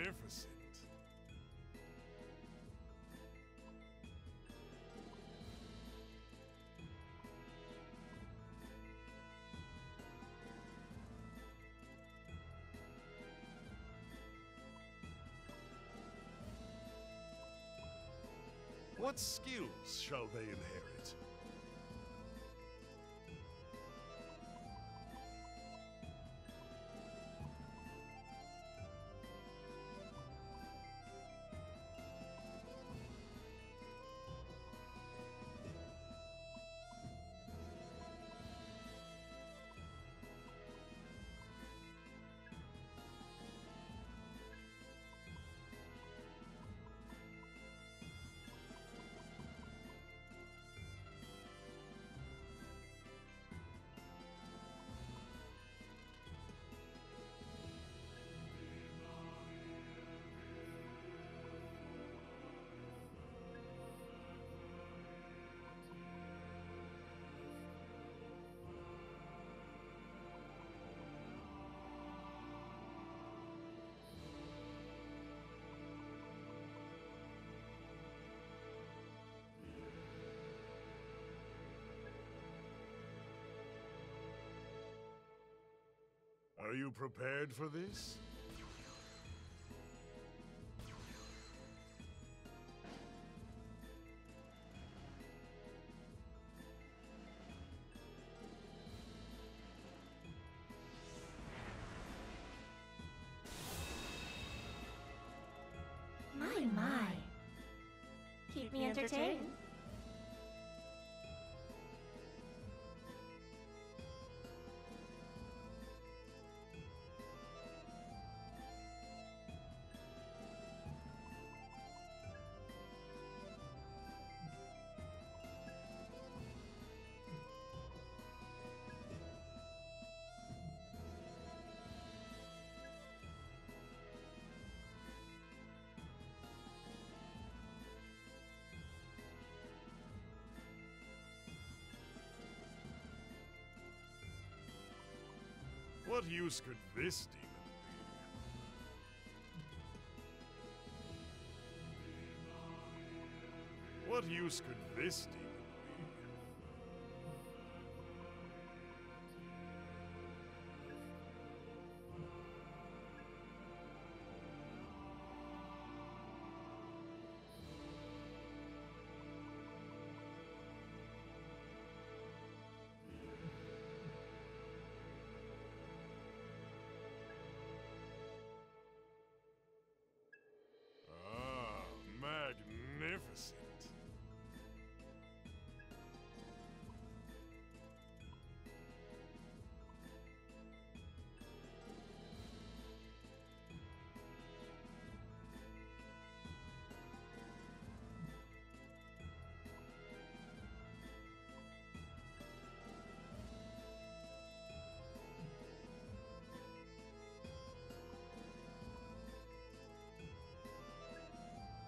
Magnificent. What skills shall they inherit? Are you prepared for this? My, my. Keep me entertained. What use could this demon be? What use could this demon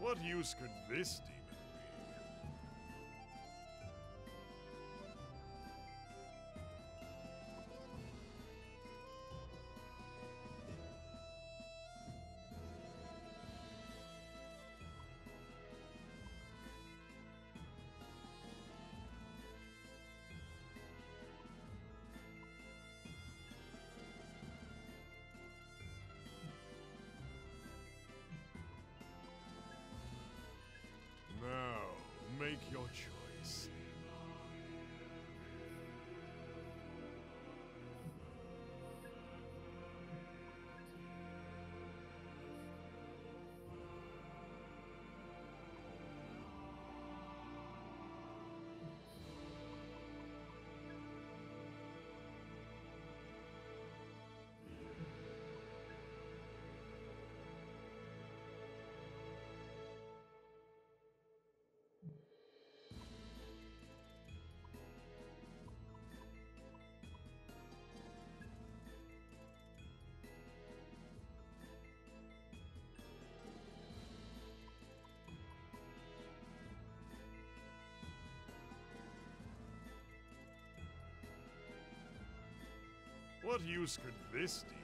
What use could this demon What use could this demon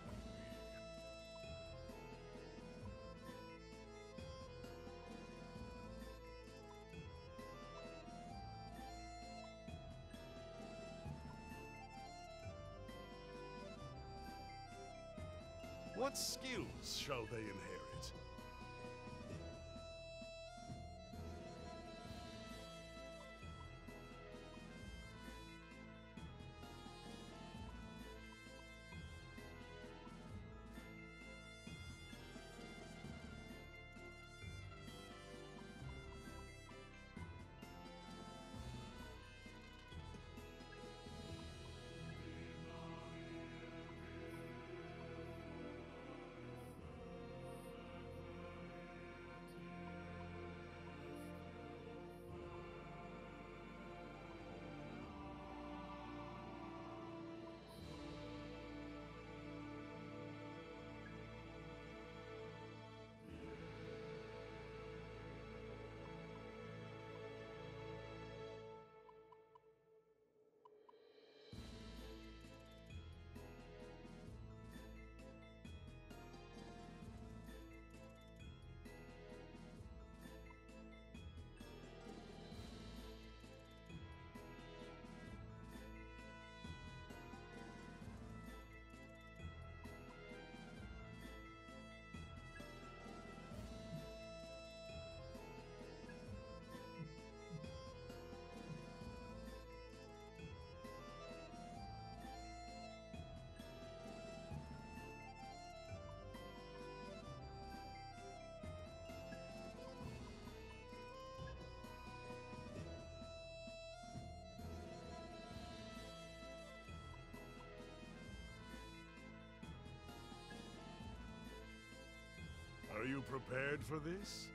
prepared for this?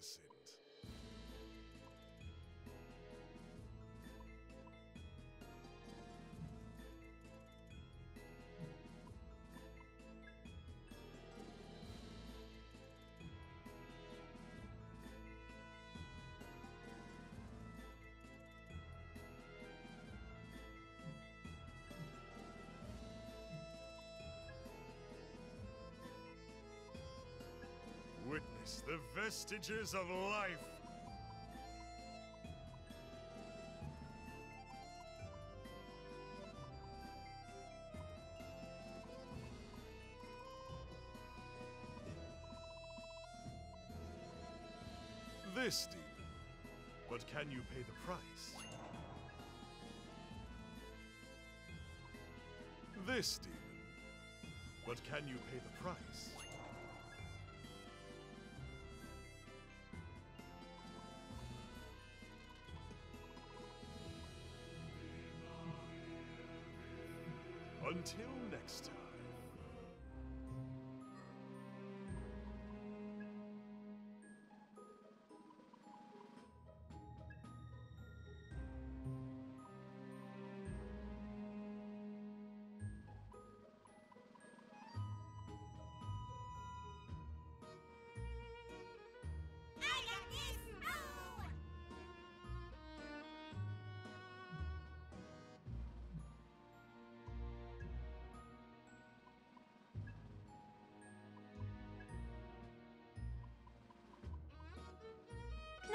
Magnificent. Witness the vestiges of life. This demon. But can you pay the price? This demon. But can you pay the price?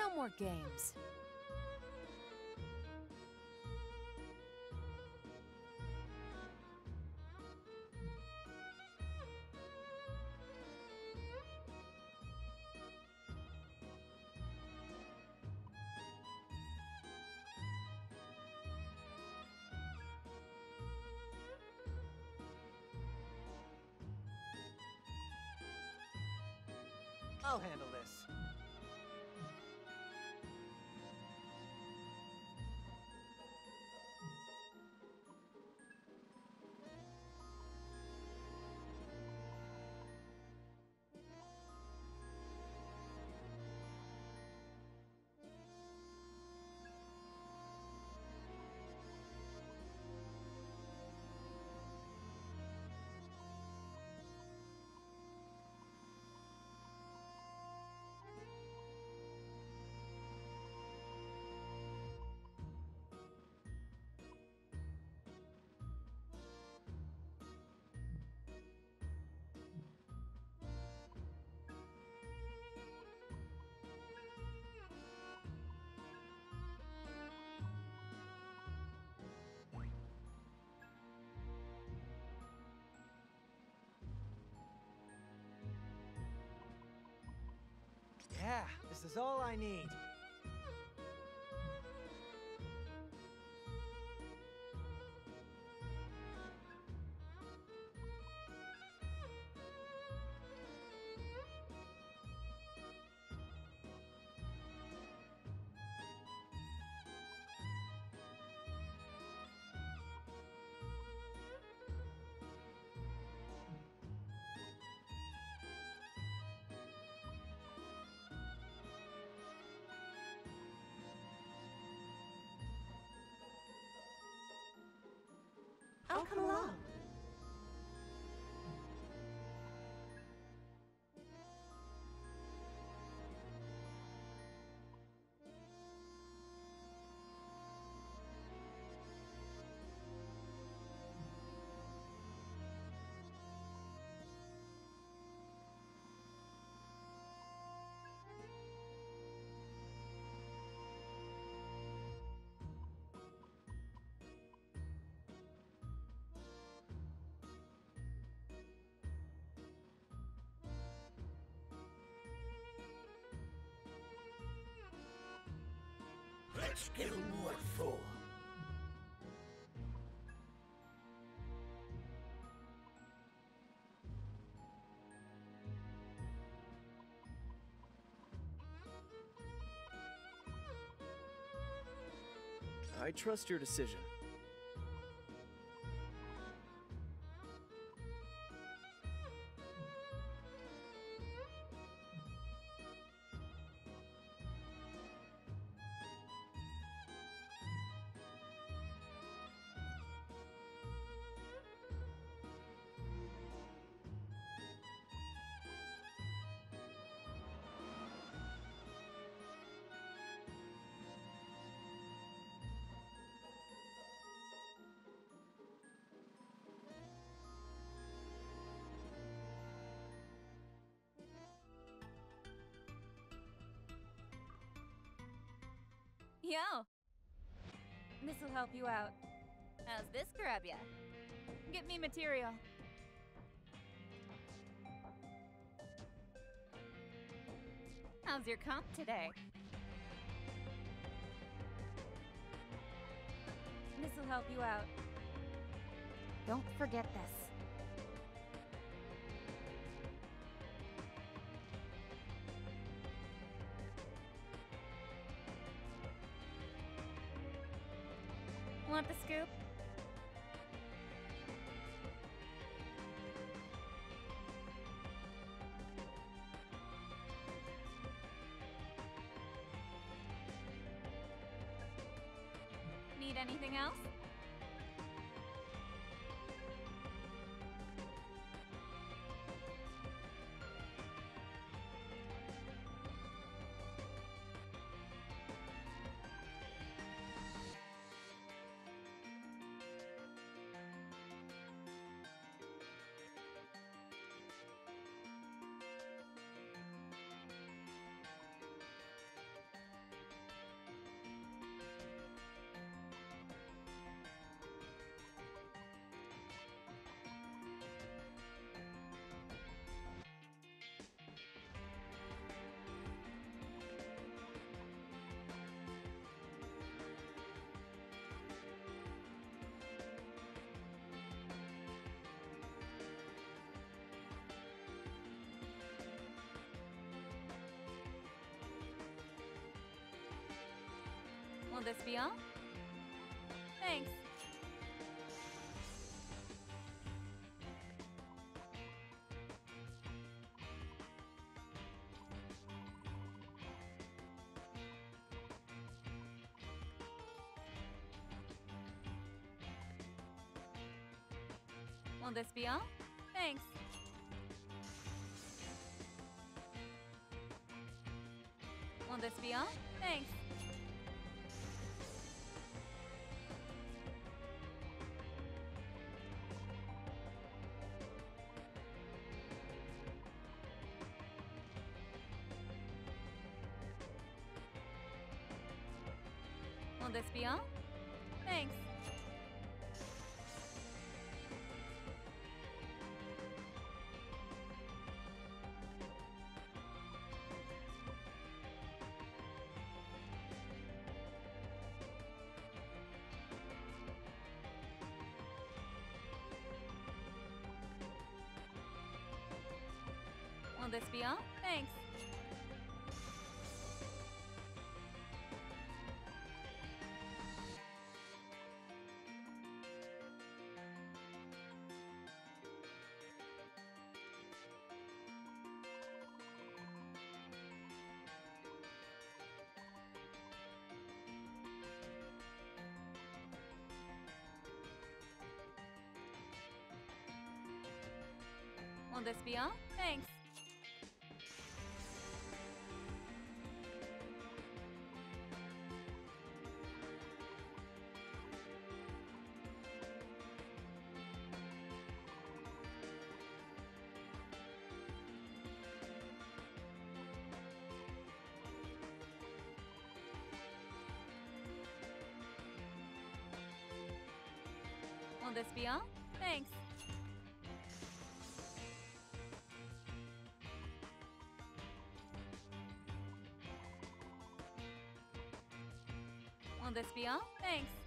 No more games. I'll handle this. This is all I need. I'll come along. Full. I trust your decision. Help you out. How's this grab ya? Get me material. How's your comp today? This'll help you out. Don't forget this. Want the scoop? Need anything else? Will this be all? Thanks. Will this be all? Thanks. Will this be all? Will this be all? Thanks. Will this? Will this be all? Thanks. Will this be all? Thanks. This be all? Thanks.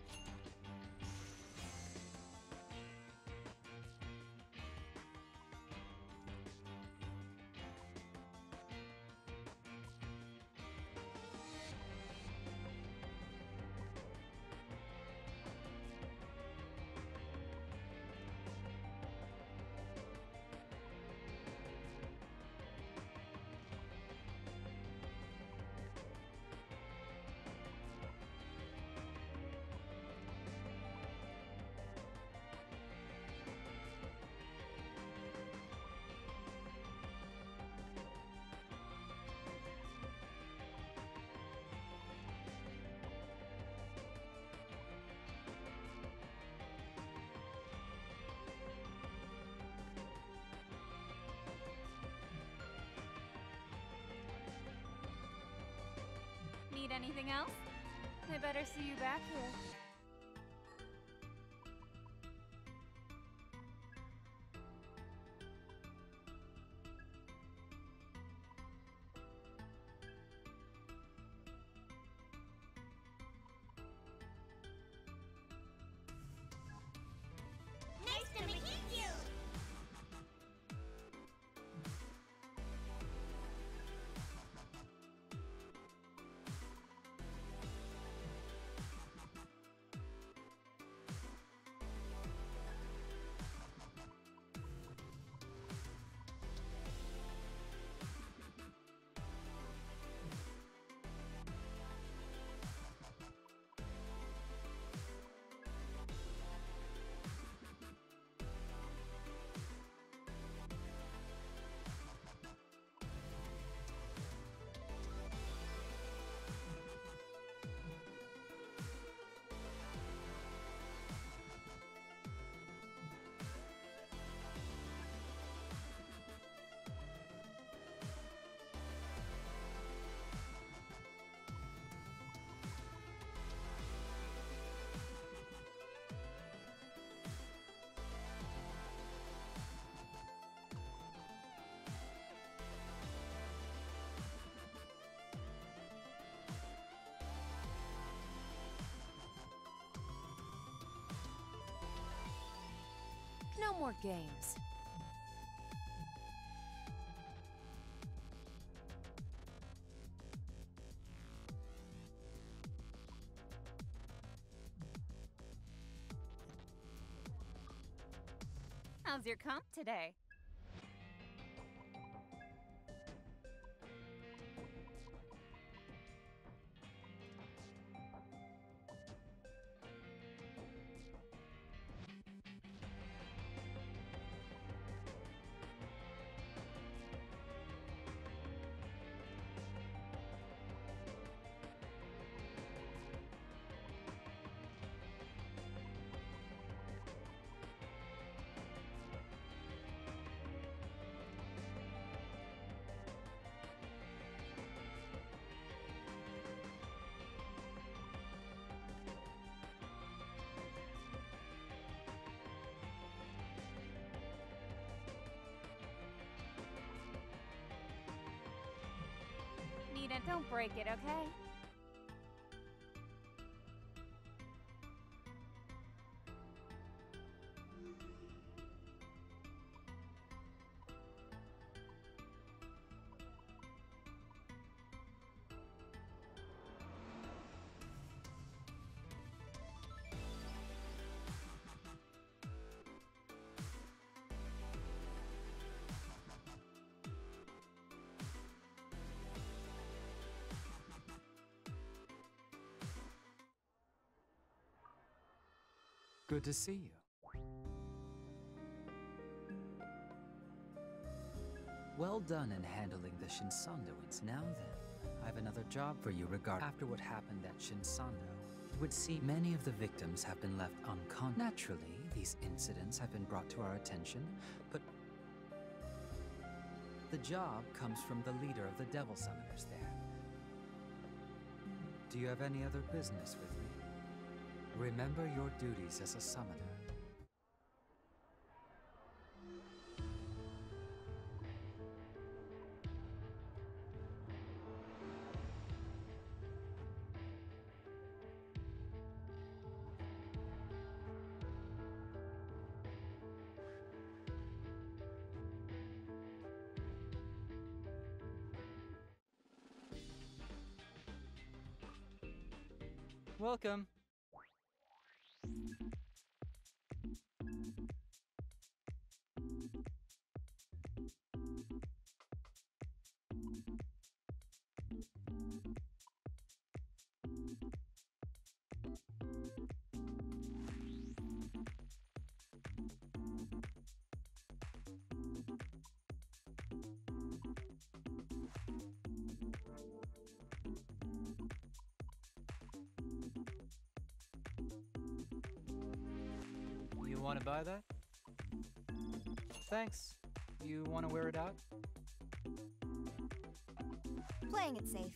Need anything else? I better see you back here. No more games. How's your comp today? Don't break it, okay? Good to see you. Well done in handling the Shinsandoids. Now then, I have another job for you regarding after what happened at Shinsando. It would seem many of the victims have been left unconscious. Naturally, these incidents have been brought to our attention, but the job comes from the leader of the Devil Summoners there. Do you have any other business with me? Remember your duties as a summoner. Welcome. Thanks. You want to wear it out? Playing it safe.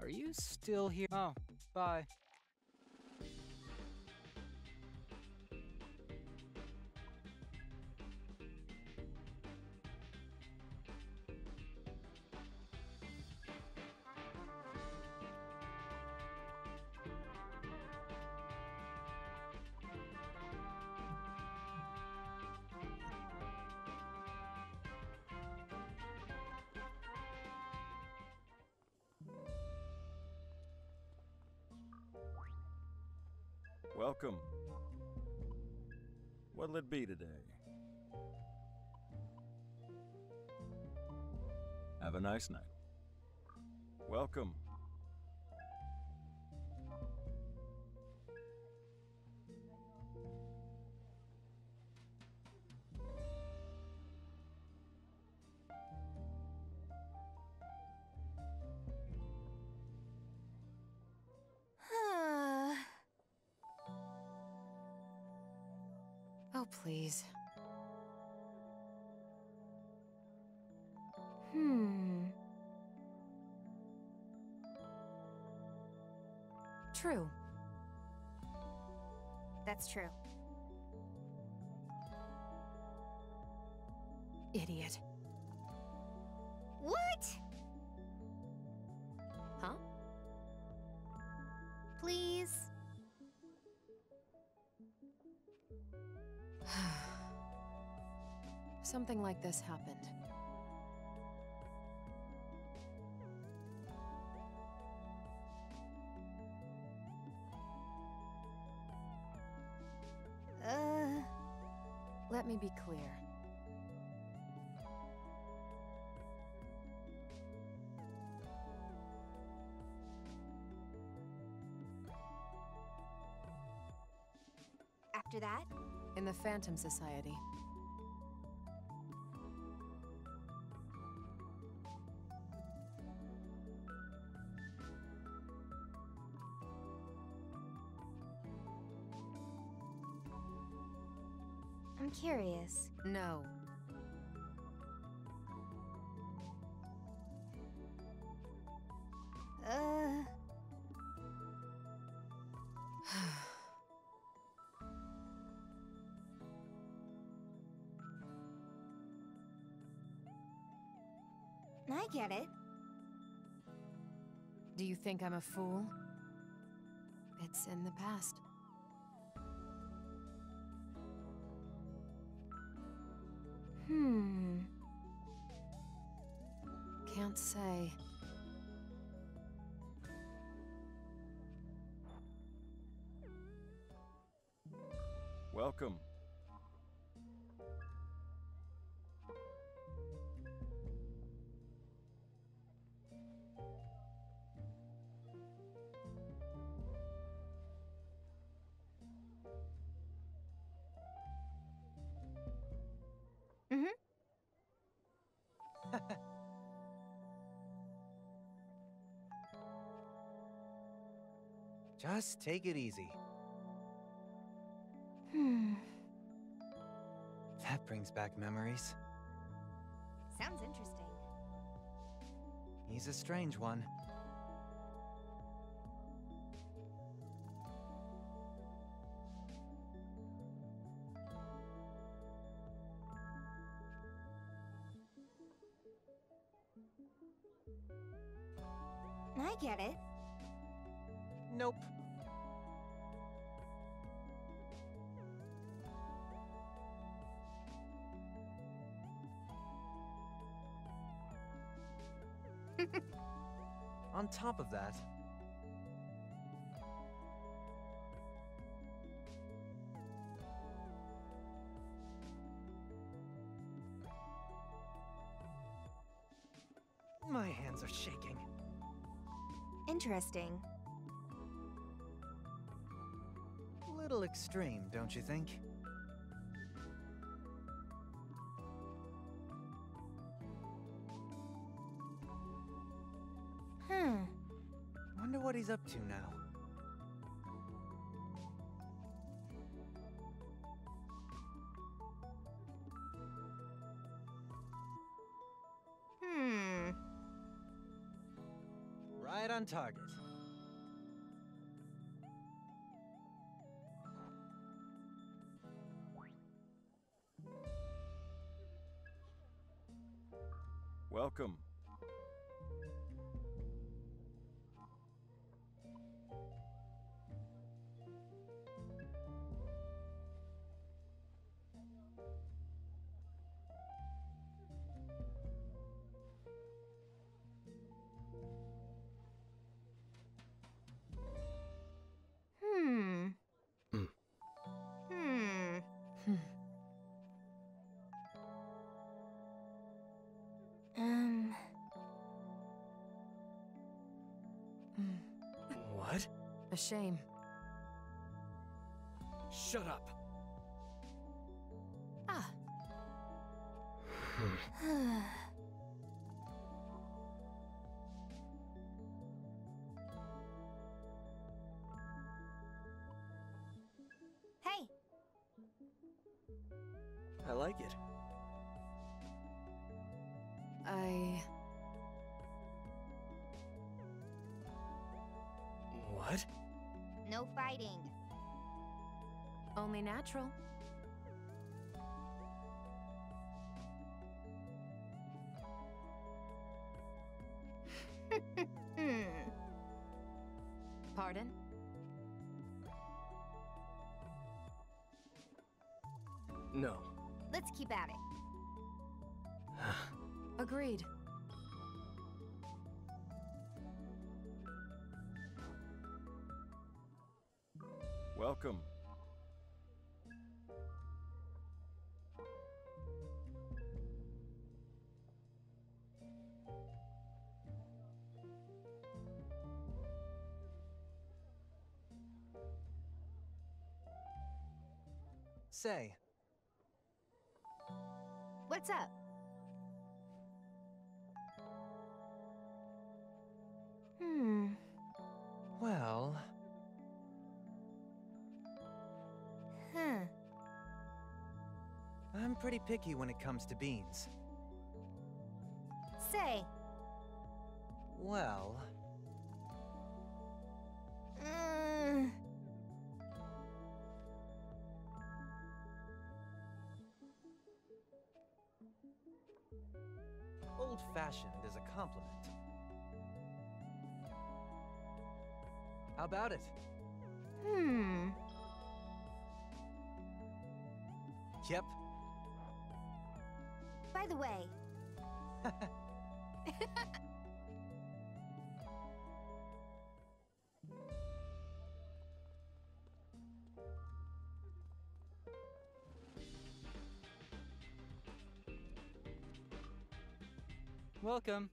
Are you still here? Oh, bye. What'll it be today? Have a nice night. Welcome. Oh, please. Hmm. True. That's true. Idiot. Something like this happened. Uh. Let me be clear. After that? In the Phantom Society. I'm. No. Uh. I get it. Do you think I'm a fool? It's in the past. Just take it easy. Hmm. That brings back memories. Sounds interesting. He's a strange one. On top of that, my hands are shaking. Interesting. Little extreme, don't you think? Up to now. A shame. Shut up. Ah. hey, I like it. Fighting. Only natural. Pardon? No. Let's keep at it. Agreed. Welcome. Say, What's up? Pretty picky when it comes to beans. Say. Well, Mm. old fashioned is a compliment. How about it? Hmm. Yep. By the way, Welcome.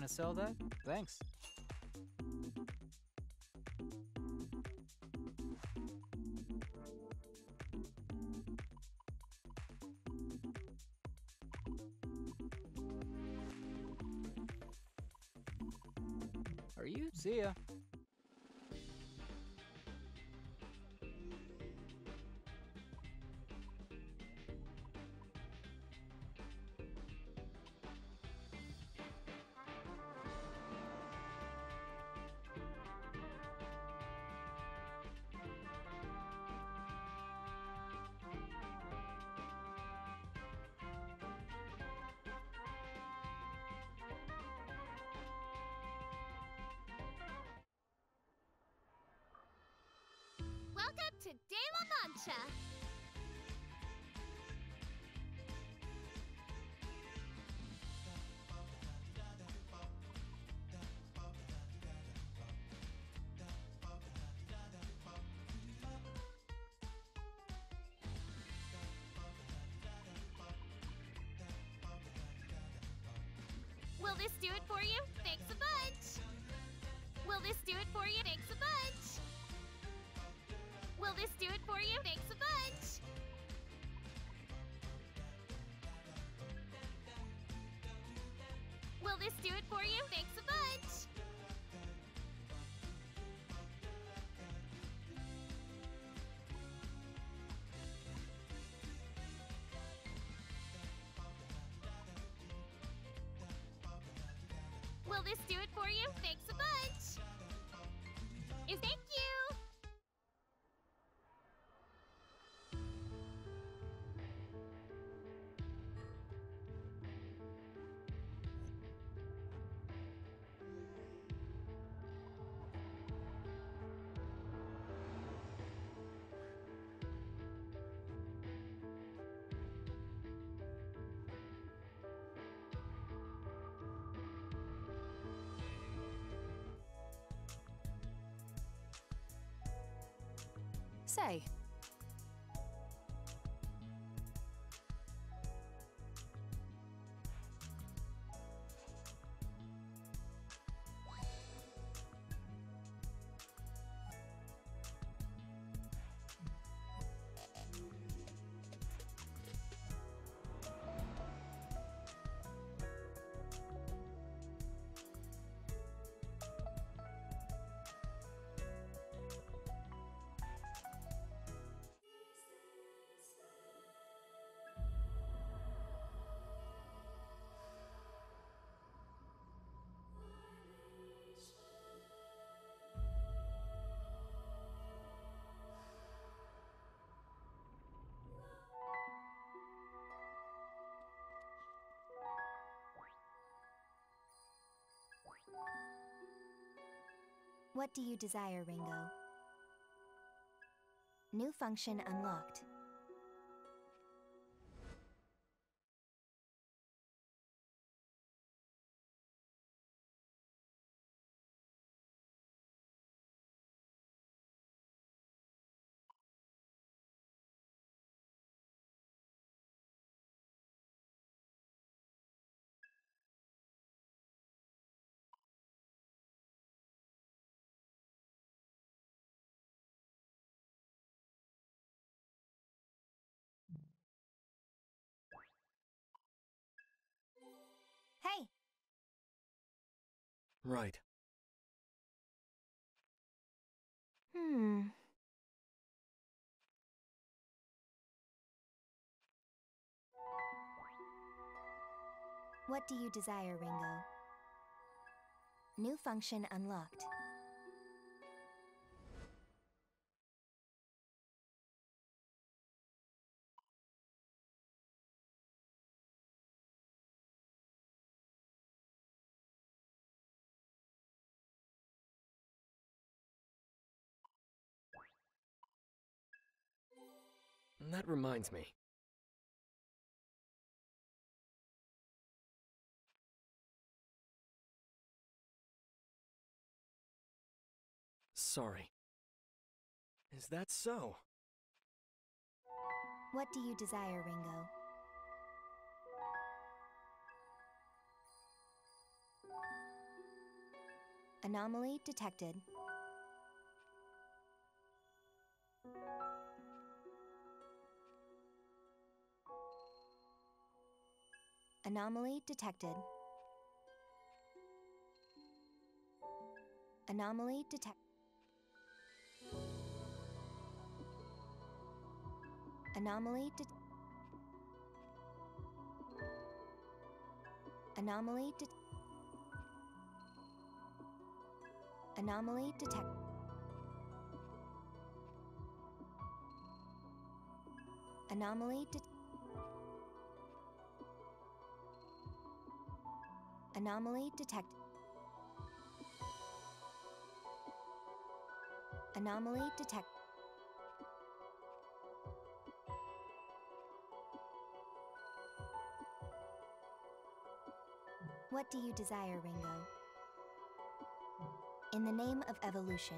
Want to sell that? Thanks. Mancha! Will this do it for you? Thanks a bunch! Will this do it for you? Thanks a bunch! Will this do it for you? Thanks a bunch! Will this do it for you? Thanks a bunch! Will this do it for you? Thanks Say, What do you desire, Ringo? New function unlocked. Right. hmm. What do you desire, Ringo? New function unlocked. That reminds me. Sorry. Is that so? What do you desire, Ringo? Anomaly detected. Anomaly detected. Anomaly detect. Anomaly det. Anomaly det. Anomaly detect. Anomaly det. Anomaly detect. Anomaly detect. What do you desire, Ringo? In the name of evolution.